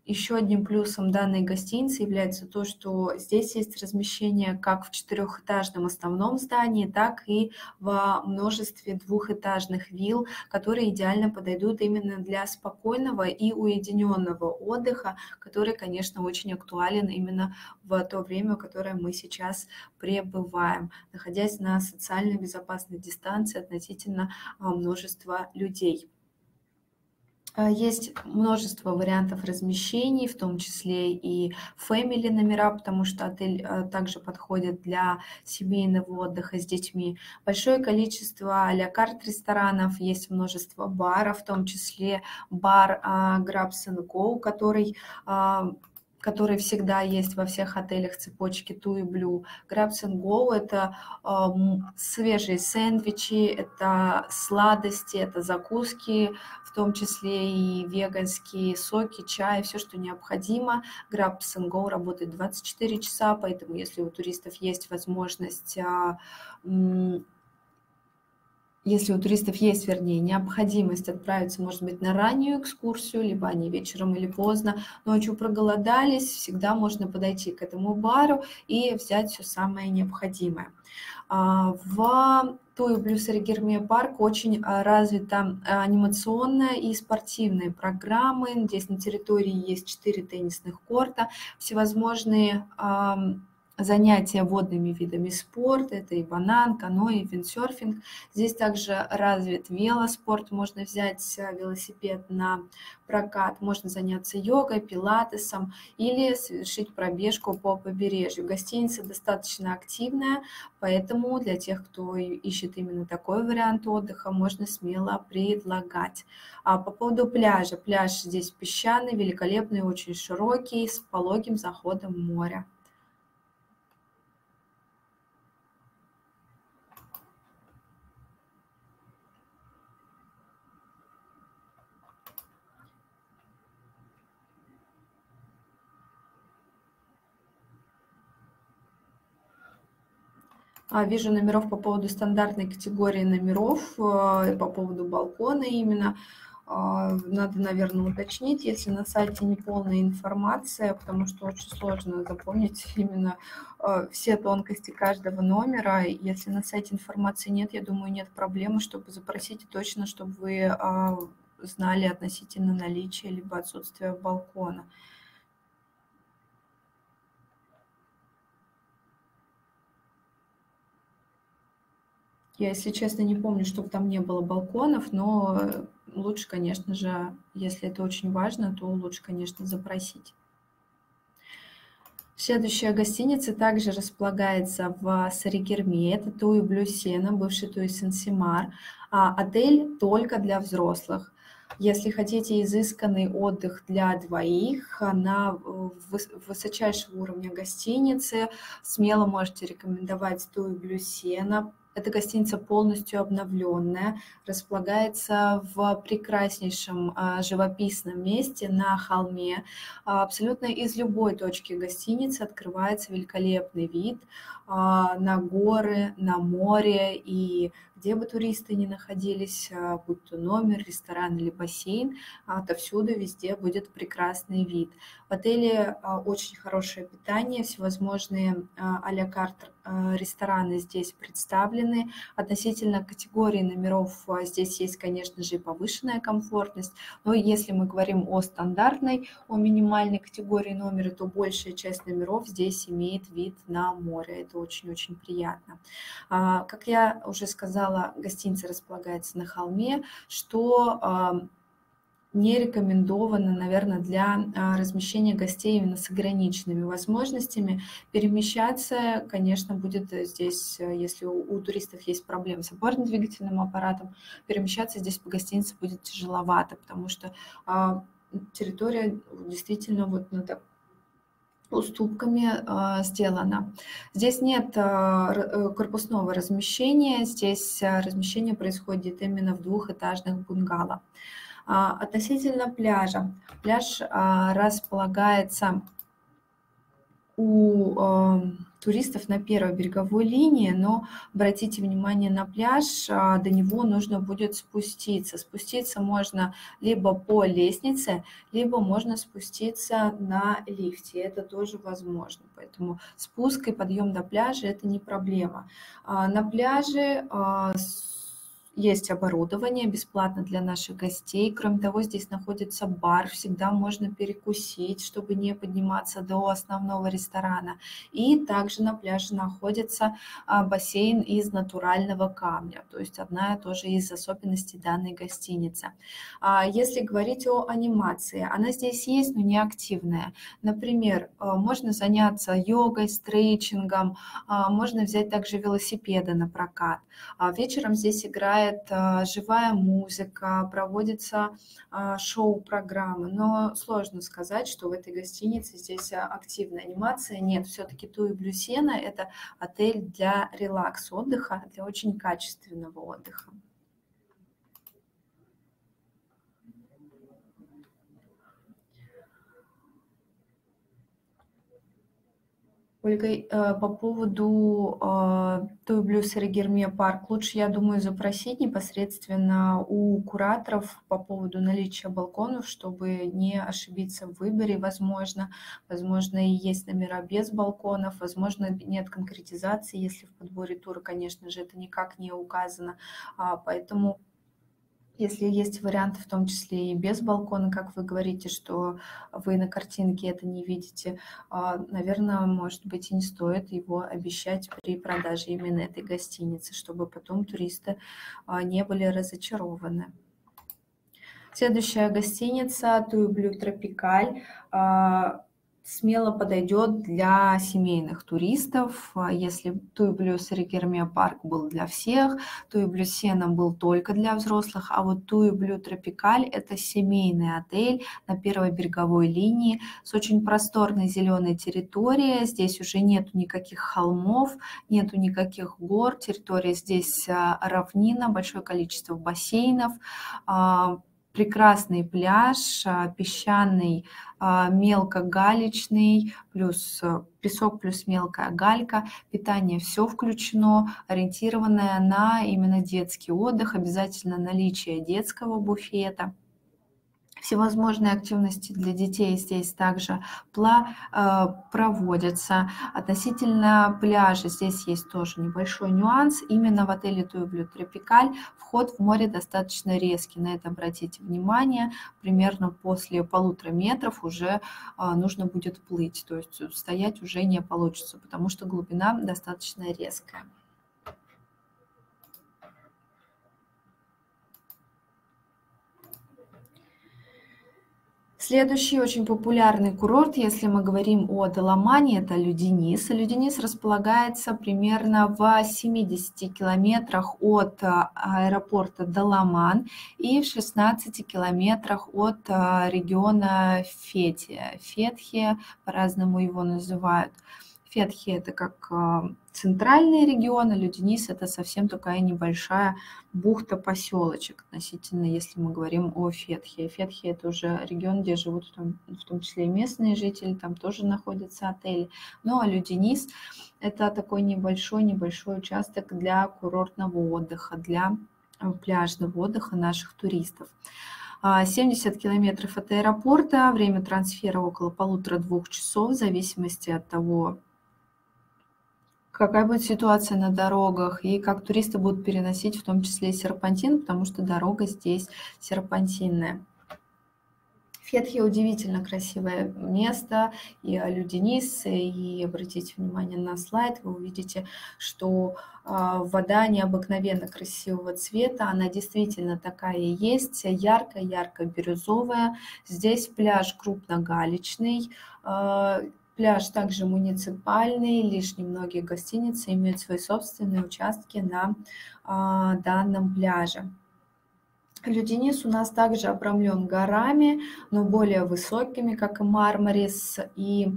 еще одним плюсом данной гостиницы является то, что здесь есть размещение как в четырехэтажном основном здании, так и во множестве двухэтажных вилл, которые идеально подойдут именно для спокойного и уединенного отдыха, который, конечно, очень актуален именно в то время, в которое мы сейчас пребываем, находясь на социально безопасной дистанции относительно а, множества людей. А, есть множество вариантов размещений, в том числе и family номера, потому что отель а, также подходит для семейного отдыха с детьми. Большое количество а-ля карт ресторанов, есть множество баров, в том числе бар Grabs Go, который который всегда есть во всех отелях цепочки Tui Blue. Grabs and Go – это э, свежие сэндвичи, это сладости, это закуски, том числе и веганские соки, чай, все, что необходимо. Grabs and Go работает 24 часа, поэтому если у туристов есть возможность э, если у туристов есть, вернее, необходимость отправиться, может быть, на раннюю экскурсию, либо они вечером или поздно ночью проголодались, всегда можно подойти к этому бару и взять все самое необходимое. А, в TUI Blue Sarigerme Park очень а, развита а, анимационная и спортивная программы. Здесь на территории есть четыре теннисных корта, всевозможные занятия водными видами спорта. Это и банан, каноэ, и виндсерфинг. Здесь также развит велоспорт. Можно взять э, велосипед на прокат. Можно заняться йогой, пилатесом или совершить пробежку по побережью. Гостиница достаточно активная, поэтому для тех, кто ищет именно такой вариант отдыха, можно смело предлагать. А по поводу пляжа. Пляж здесь песчаный, великолепный, очень широкий, с пологим заходом моря. А, вижу номеров по поводу стандартной категории номеров, э, по поводу балкона именно. А, надо, наверное, уточнить, если на сайте не полная информация, потому что очень сложно запомнить именно э, все тонкости каждого номера. Если на сайте информации нет, я думаю, нет проблемы, чтобы запросить точно, чтобы вы а, знали относительно наличия либо отсутствия балкона. Я, если честно, не помню, чтобы там не было балконов, но лучше, конечно же, если это очень важно, то лучше, конечно, запросить. Следующая гостиница также располагается в Саригерме. Это Туи Блюсена, бывший Туи Сенсимар. А отель только для взрослых. Если хотите изысканный отдых для двоих на высочайшего уровня гостиницы, смело можете рекомендовать Туи Блюсена. Эта гостиница полностью обновленная, располагается в прекраснейшем а, живописном месте на холме. А, абсолютно из любой точки гостиницы открывается великолепный вид а, на горы, на море и где бы туристы ни находились, а, будь то номер, ресторан или бассейн, отовсюду везде будет прекрасный вид. В отеле а, очень хорошее питание, всевозможные а-ля карт рестораны здесь представлены. Относительно категории номеров здесь есть, конечно же, и повышенная комфортность, но если мы говорим о стандартной, о минимальной категории номера, то большая часть номеров здесь имеет вид на море. Это очень-очень приятно. Как я уже сказала, сказала, гостиница располагается на холме, что не рекомендовано, наверное, для а, размещения гостей именно с ограниченными возможностями. Перемещаться, конечно, будет здесь, если у, у туристов есть проблемы с опорно-двигательным аппаратом, перемещаться здесь по гостинице будет тяжеловато, потому что а, территория действительно вот на, так, уступками э, сделано. Здесь нет э, корпусного размещения, здесь размещение происходит именно в двухэтажных бунгало. А, относительно пляжа. Пляж а, располагается у эм, туристов на первой береговой линии, но обратите внимание на пляж, а, до него нужно будет спуститься. Спуститься можно либо по лестнице, либо можно спуститься на лифте. Это тоже возможно. Поэтому спуск и подъем до пляжа это не проблема. На пляже есть оборудование бесплатно для наших гостей. Кроме того, здесь находится бар, всегда можно перекусить, чтобы не подниматься до основного ресторана. И также на пляже находится а, бассейн из натурального камня, то есть одна тоже из особенностей данной гостиницы. А, если говорить о анимации, она здесь есть, но не активная. Например, а, можно заняться йогой, стретчингом, можно взять также велосипеды на прокат. Вечером здесь играет играет а, живая музыка, проводятся а, шоу-программы, но сложно сказать, что в этой гостинице здесь а, активная анимация. Нет, все-таки Туи Блюсена – это отель для релакс-отдыха, для очень качественного отдыха. Ольга, э, по поводу э, той Блюсер и Герме парк, лучше, я думаю, запросить непосредственно у кураторов по поводу наличия балконов, чтобы не ошибиться в выборе, возможно. Возможно, и есть номера без балконов, возможно, нет конкретизации, если в подборе тура, конечно же, это никак не указано. А, поэтому если есть варианты, в том числе и без балкона, как вы говорите, что вы на картинке это не видите, а, наверное, может быть, и не стоит его обещать при продаже именно этой гостиницы, чтобы потом туристы а, не были разочарованы. Следующая гостиница Туйблю Тропикаль смело подойдет для семейных туристов. А если Туйблюс Рикермия парк был для всех, Туйблю Сена был только для взрослых, а вот Туйблю Тропикаль – это семейный отель на первой береговой линии с очень просторной зеленой территорией. Здесь уже нету никаких холмов, нету никаких гор. Территория здесь а, равнина, большое количество бассейнов, а, прекрасный пляж, а, песчаный, а, мелкогалечный, плюс э, песок, плюс мелкая галька, питание все включено, ориентированное на именно детский отдых, обязательно наличие детского буфета – Всевозможные активности для детей здесь также э, проводятся. Относительно пляжа здесь есть тоже небольшой нюанс. Именно в отеле Туйблю Тропикаль вход в море достаточно резкий. На это обратите внимание. Примерно после полутора метров уже э, нужно будет плыть. То есть стоять уже не получится, потому что глубина достаточно резкая. Следующий очень популярный курорт, если мы говорим о Даламане, это Люденис. Люденис располагается примерно в 70 километрах от а, аэропорта Даламан и в 16 километрах от а, региона Фетия. Фетхе по-разному его называют. Фетхи это как а, центральный регион, а Люденис это совсем такая небольшая бухта-поселочек относительно, если мы говорим о Фетхе. Фетхе это уже регион, где живут в том, в том числе и местные жители, там тоже находятся отели. Ну а Люденис это такой небольшой-небольшой участок для курортного отдыха, для э, пляжного отдыха наших туристов. 70 а, километров от аэропорта, время трансфера около полутора-двух часов, в зависимости от того, какая будет ситуация на дорогах и как туристы будут переносить в том числе и серпантин, потому что дорога здесь серпантинная. Фетхи удивительно красивое место, и Люденис, и обратите внимание на слайд, вы увидите, что а, вода необыкновенно красивого цвета, она действительно такая и есть, ярко-ярко-бирюзовая. Здесь пляж крупногалечный, а, Пляж также муниципальный, лишь немногие гостиницы имеют свои собственные участки на а, данном пляже. Люденис у нас также обрамлен горами, но более высокими, как и Мармарис, и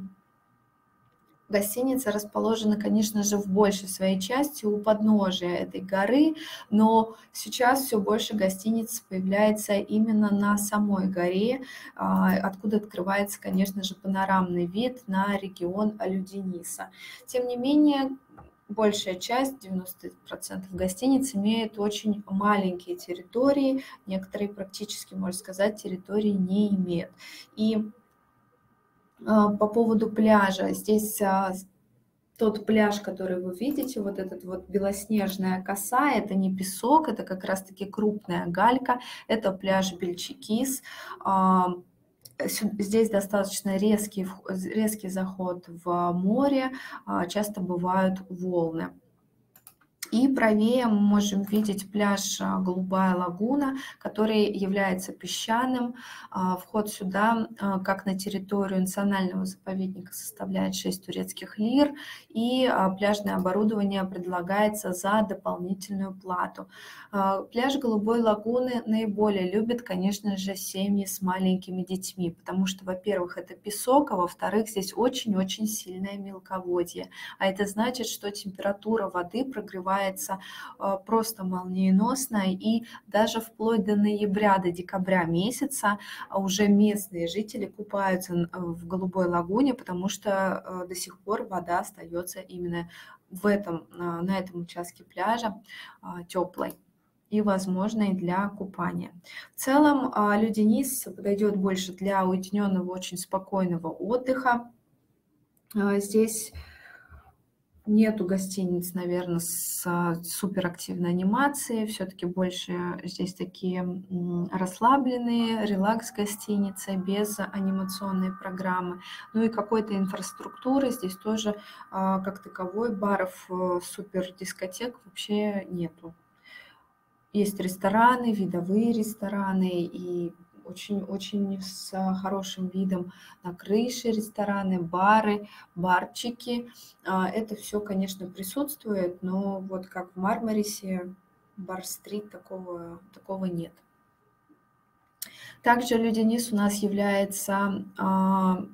Гостиница расположена, конечно же, в большей своей части у подножия этой горы, но сейчас все больше гостиниц появляется именно на самой горе, а, откуда открывается, конечно же, панорамный вид на регион Алюдениса. Тем не менее, большая часть, 90% гостиниц, имеют очень маленькие территории, некоторые практически, можно сказать, территории не имеют. И по поводу пляжа. Здесь а, тот пляж, который вы видите, вот этот вот белоснежная коса, это не песок, это как раз-таки крупная галька, это пляж Бельчикис. А, здесь достаточно резкий, резкий заход в море, часто бывают волны. И правее мы можем видеть пляж а, Голубая лагуна, который является песчаным. А, вход сюда, а, как на территорию национального заповедника, составляет 6 турецких лир, и пляжное оборудование предлагается за дополнительную плату. Пляж Голубой лагуны наиболее любят, конечно же, семьи с маленькими детьми, потому что, во-первых, это песок, а во-вторых, здесь очень-очень сильное мелководье. А это значит, что температура воды прогревает развивается э, просто молниеносно, и даже вплоть до ноября, до декабря месяца а уже местные жители купаются э, в Голубой лагуне, потому что э, до сих пор вода остается именно в этом, на этом участке пляжа теплой и возможной для купания. В целом, Люденис подойдет больше для уединенного, очень спокойного отдыха. Здесь Нету гостиниц, наверное, с а, суперактивной анимацией. Все-таки больше здесь такие расслабленные, релакс-гостиницы без анимационной программы. Ну и какой-то инфраструктуры здесь тоже а, как таковой баров, э, супер дискотек вообще нету. Есть рестораны, видовые рестораны и очень-очень с хорошим видом на крыши рестораны, бары, барчики. А, это все, конечно, присутствует, но вот как в Мармарисе, бар-стрит такого, такого нет. Также Люденис у нас является а,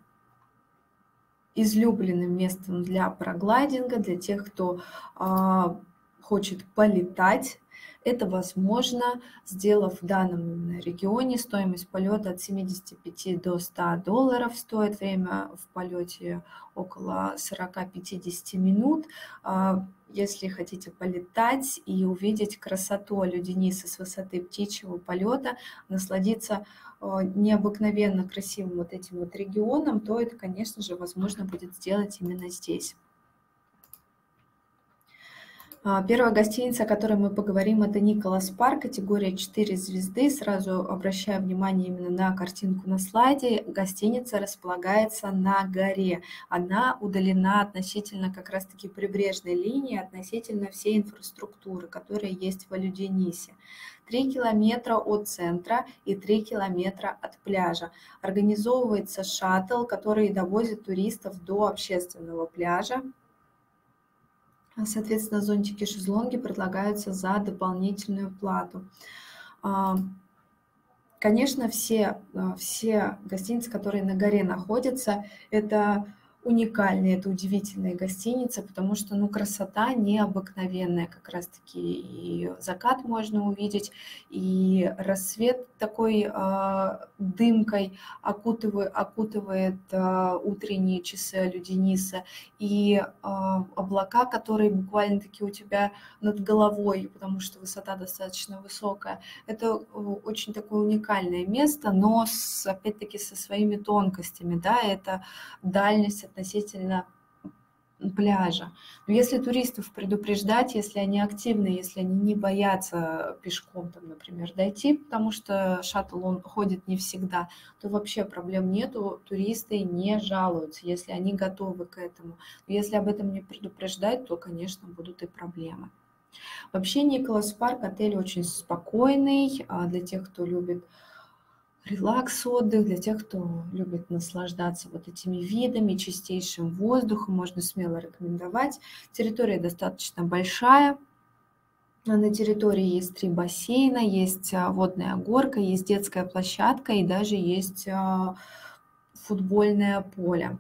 излюбленным местом для параглайдинга, для тех, кто а, хочет полетать это возможно, сделав в данном регионе стоимость полета от 75 до 100 долларов, стоит время в полете около 40-50 минут. А, если хотите полетать и увидеть красоту Алюдениса с высоты птичьего полета, насладиться а, необыкновенно красивым вот этим вот регионом, то это, конечно же, возможно будет сделать именно здесь. А, первая гостиница, о которой мы поговорим, это Николас Парк, категория 4 звезды. Сразу обращаю внимание именно на картинку на слайде. Гостиница располагается на горе. Она удалена относительно как раз-таки прибрежной линии, относительно всей инфраструктуры, которая есть в Алюденисе. 3 километра от центра и 3 километра от пляжа. Организовывается шаттл, который довозит туристов до общественного пляжа, соответственно, зонтики и шезлонги предлагаются за дополнительную плату. А, конечно, все, а, все гостиницы, которые на горе находятся, это уникальные, это удивительные гостиницы, потому что, ну, красота необыкновенная как раз-таки. И закат можно увидеть, и рассвет такой э, дымкой окутывает, окутывает э, утренние часы Людениса, и э, облака, которые буквально-таки у тебя над головой, потому что высота достаточно высокая. Это очень такое уникальное место, но опять-таки со своими тонкостями, да, это дальность относительно пляжа. Но если туристов предупреждать, если они активны, если они не боятся пешком, там, например, дойти, потому что шаттл он ходит не всегда, то вообще проблем нету, туристы не жалуются, если они готовы к этому. Но если об этом не предупреждать, то, конечно, будут и проблемы. Вообще Николас Парк отель очень спокойный а для тех, кто любит релакс, отдых для тех, кто любит наслаждаться вот этими видами, чистейшим воздухом, можно смело рекомендовать. Территория достаточно большая. На территории есть три бассейна, есть а, водная горка, есть детская площадка и даже есть а, футбольное поле.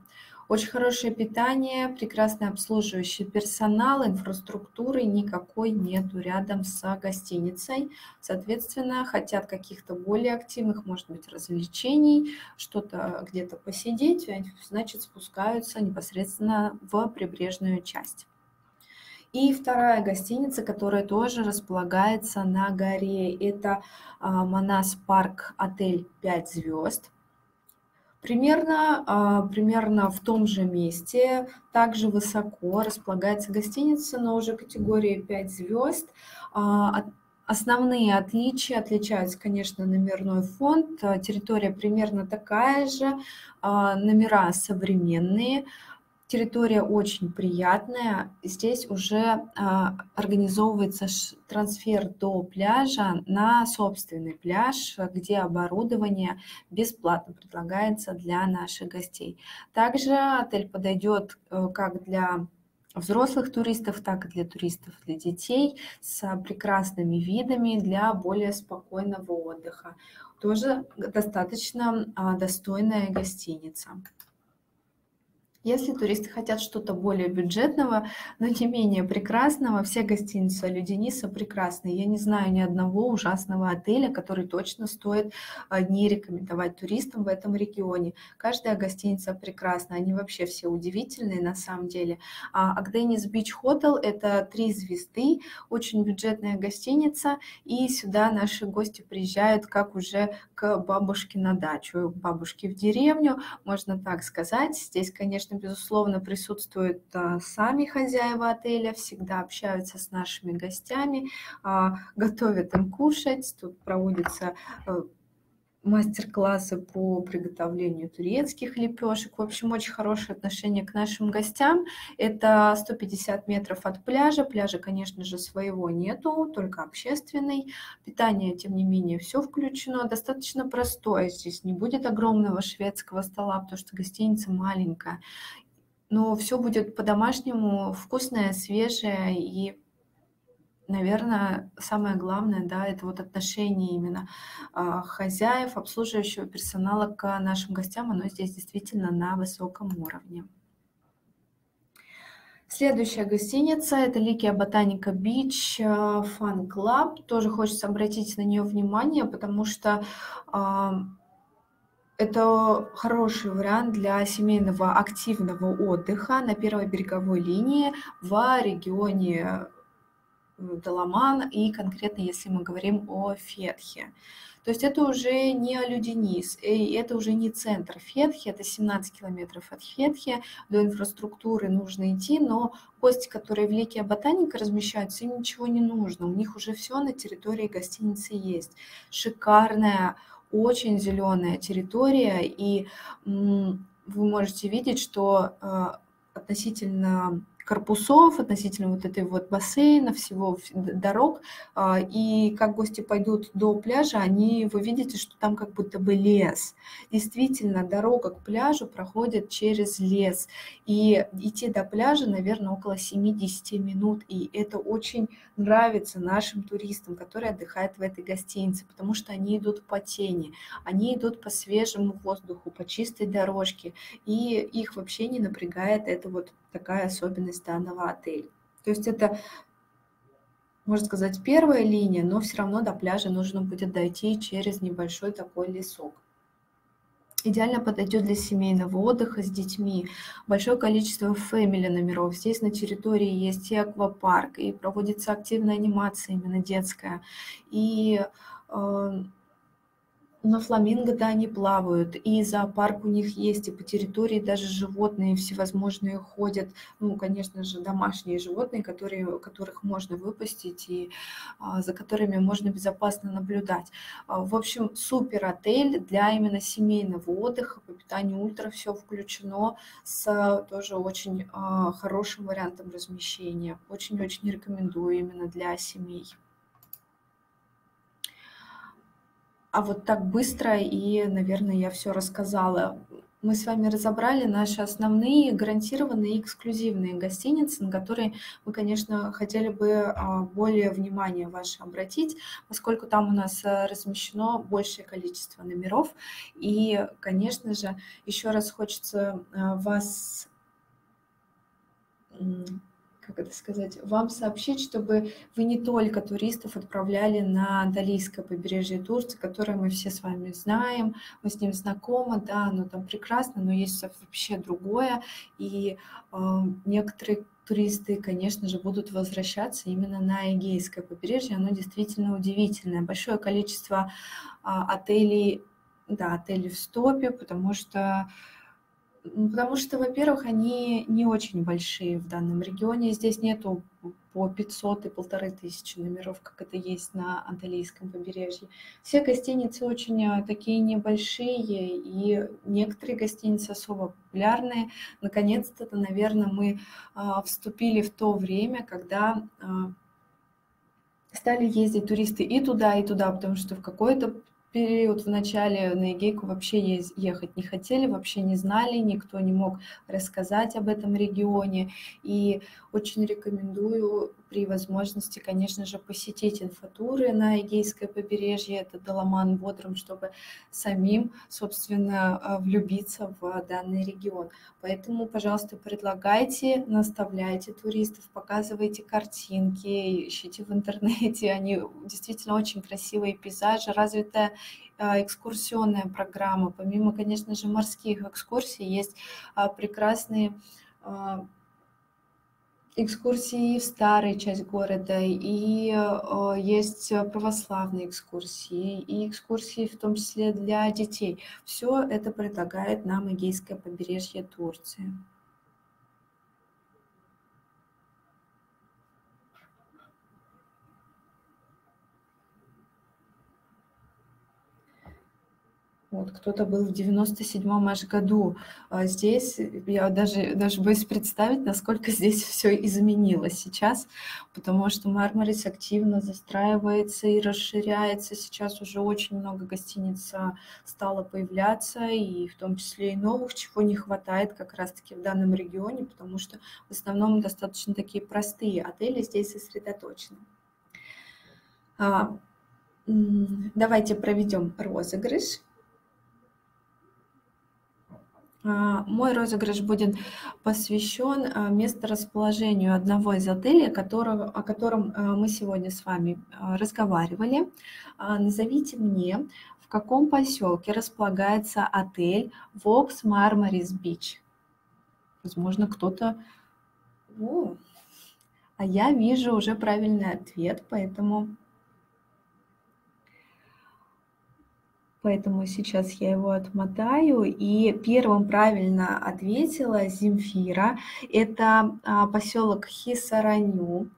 Очень хорошее питание, прекрасный обслуживающий персонал, инфраструктуры никакой нету рядом с гостиницей. Соответственно, хотят каких-то более активных, может быть, развлечений, что-то где-то посидеть, значит, спускаются непосредственно в прибрежную часть. И вторая гостиница, которая тоже располагается на горе, это а, Манас Парк Отель 5 звезд. Примерно, а, примерно в том же месте, также высоко располагается гостиница, но уже категории 5 звезд. А, основные отличия отличаются, конечно, номерной фонд. Территория примерно такая же, номера современные. Территория очень приятная. Здесь уже а, организовывается трансфер до пляжа на собственный пляж, где оборудование бесплатно предлагается для наших гостей. Также отель подойдет э, как для взрослых туристов, так и для туристов, для детей с прекрасными видами для более спокойного отдыха. Тоже достаточно а, достойная гостиница. Если туристы хотят что-то более бюджетного, но не менее прекрасного, все гостиницы Людениса прекрасные. Я не знаю ни одного ужасного отеля, который точно стоит а, не рекомендовать туристам в этом регионе. Каждая гостиница прекрасна, они вообще все удивительные на самом деле. А Агденис Бич Hotel – это три звезды, очень бюджетная гостиница, и сюда наши гости приезжают как уже к бабушке на дачу, к бабушке в деревню, можно так сказать. Здесь, конечно, безусловно, присутствуют а, сами хозяева отеля, всегда общаются с нашими гостями, а, готовят им кушать, тут проводятся а, мастер-классы по приготовлению турецких лепешек. В общем, очень хорошее отношение к нашим гостям. Это 150 метров от пляжа. Пляжа, конечно же, своего нету, только общественный. Питание, тем не менее, все включено. Достаточно простое. Здесь не будет огромного шведского стола, потому что гостиница маленькая. Но все будет по-домашнему вкусное, свежее и наверное, самое главное, да, это вот отношение именно а, хозяев, обслуживающего персонала к нашим гостям, оно здесь действительно на высоком уровне. Следующая гостиница – это Lykia Botanika Beach Fun Club. Тоже хочется обратить на нее внимание, потому что э, это хороший вариант для семейного активного отдыха на первой береговой линии в регионе Даламан и конкретно если мы говорим о Фетхие. То есть это уже не Олюдениз, и это уже не центр Фетхи, это 17 километров от Фетхи, до инфраструктуры нужно идти, но гости, которые в Ликия Ботаника размещаются, им ничего не нужно, у них уже все на территории гостиницы есть. Шикарная, очень зеленая территория, и вы можете видеть, что э, относительно корпусов, относительно вот этой вот бассейна, всего дорог. А, и как гости пойдут до пляжа, они, вы видите, что там как будто бы лес. Действительно, дорога к пляжу проходит через лес. И идти до пляжа, наверное, около 70 минут. И это очень нравится нашим туристам, которые отдыхают в этой гостинице, потому что они идут по тени, они идут по свежему воздуху, по чистой дорожке. И их вообще не напрягает это вот такая особенность данного отеля. То есть это, можно сказать, первая линия, но все равно до пляжа нужно будет дойти через небольшой такой лесок. Идеально подойдет для семейного отдыха с детьми. Большое количество фэмили номеров. Здесь на территории есть и аквапарк, и проводится активная анимация именно детская. И э, на фламинго, да, они плавают, и зоопарк у них есть, и по территории даже животные всевозможные ходят. Ну, конечно же, домашние животные, которые, которых можно выпустить и а, за которыми можно безопасно наблюдать. А, в общем, супер отель для именно семейного отдыха, по питанию ультра все включено с тоже очень а, хорошим вариантом размещения. Очень-очень рекомендую именно для семей. А вот так быстро и, наверное, я все рассказала. мы с вами разобрали наши основные гарантированные и эксклюзивные гостиницы, на которые мы, конечно, хотели бы а, более внимания ваше обратить, поскольку там у нас э, размещено большее количество номеров. И, конечно же, еще раз хочется э, вас как это сказать, вам сообщить, чтобы вы не только туристов отправляли на Анталийское побережье Турции, которое мы все с вами знаем, мы с ним знакомы, да, оно там прекрасно, но есть вообще другое, и э, некоторые туристы, конечно же, будут возвращаться именно на Эгейское побережье, оно действительно удивительное, большое количество э, отелей, да, отелей в стопе, потому что ну, потому что, во-первых, они не очень большие в данном регионе. Здесь нету по 500 и полторы тысячи номеров, как это есть на Анталийском побережье. Все гостиницы очень а, такие небольшие, и некоторые гостиницы особо популярные. Наконец-то, наверное, мы а, вступили в то время, когда а, стали ездить туристы и туда, и туда, потому что в какой-то период в начале на Эгейку вообще ехать не хотели, вообще не знали, никто не мог рассказать об этом регионе. И очень рекомендую при возможности, конечно же, посетить инфотуры на Эгейское побережье, это Доломан Бодром, чтобы самим, собственно, а, влюбиться в данный регион. Поэтому, пожалуйста, предлагайте, наставляйте туристов, показывайте картинки, ищите в интернете, они действительно очень красивые пейзажи, развитая а, экскурсионная программа. Помимо, конечно же, морских экскурсий, есть а, прекрасные экскурсии в старой часть города, и э, есть православные экскурсии, и экскурсии в том числе для детей. Все это предлагает нам Эгейское побережье Турции. Вот кто-то был в 97-м аж году. А здесь я даже, даже боюсь представить, насколько здесь все изменилось сейчас, потому что Мармарис активно застраивается и расширяется. Сейчас уже очень много гостиниц а, стало появляться, и в том числе и новых, чего не хватает как раз-таки в данном регионе, потому что в основном достаточно такие простые отели здесь сосредоточены. А, давайте проведем розыгрыш. А, мой розыгрыш будет посвящен а, месторасположению одного из отелей, которого, о котором а, мы сегодня с вами разговаривали. Назовите мне, в каком поселке располагается отель Vox Marmaris Beach. Возможно, кто-то... а я вижу уже правильный ответ, поэтому поэтому сейчас я его отмотаю. И первым правильно ответила Земфира. Это а, поселок Хисараню.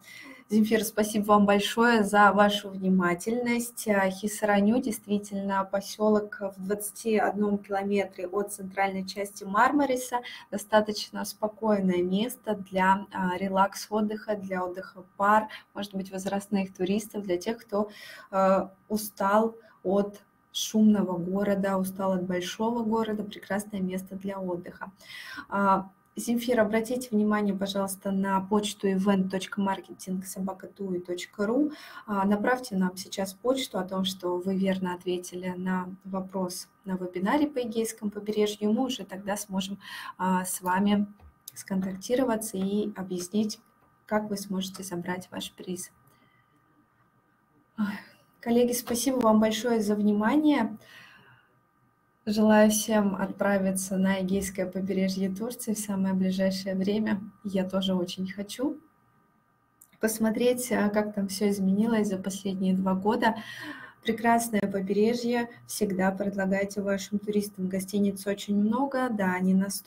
Земфира, спасибо вам большое за вашу внимательность. А, Хисараню действительно поселок в 21 километре от центральной части Мармариса. Достаточно спокойное место для а, релакс-отдыха, для отдыха пар, может быть, возрастных туристов, для тех, кто устал от шумного города, устал от большого города, прекрасное место для отдыха. А, Земфир, обратите внимание, пожалуйста, на почту event.marketing.sobakatui.ru. А, направьте нам сейчас почту о том, что вы верно ответили на вопрос на вебинаре по Эгейскому побережью. Мы уже тогда сможем а, с вами сконтактироваться и объяснить, как вы сможете забрать ваш приз. Коллеги, спасибо вам большое за внимание. Желаю всем отправиться на Эгейское побережье Турции в самое ближайшее время. Я тоже очень хочу посмотреть, а, как там все изменилось за последние два года. Прекрасное побережье. Всегда предлагайте вашим туристам гостиниц очень много. Да, они на 100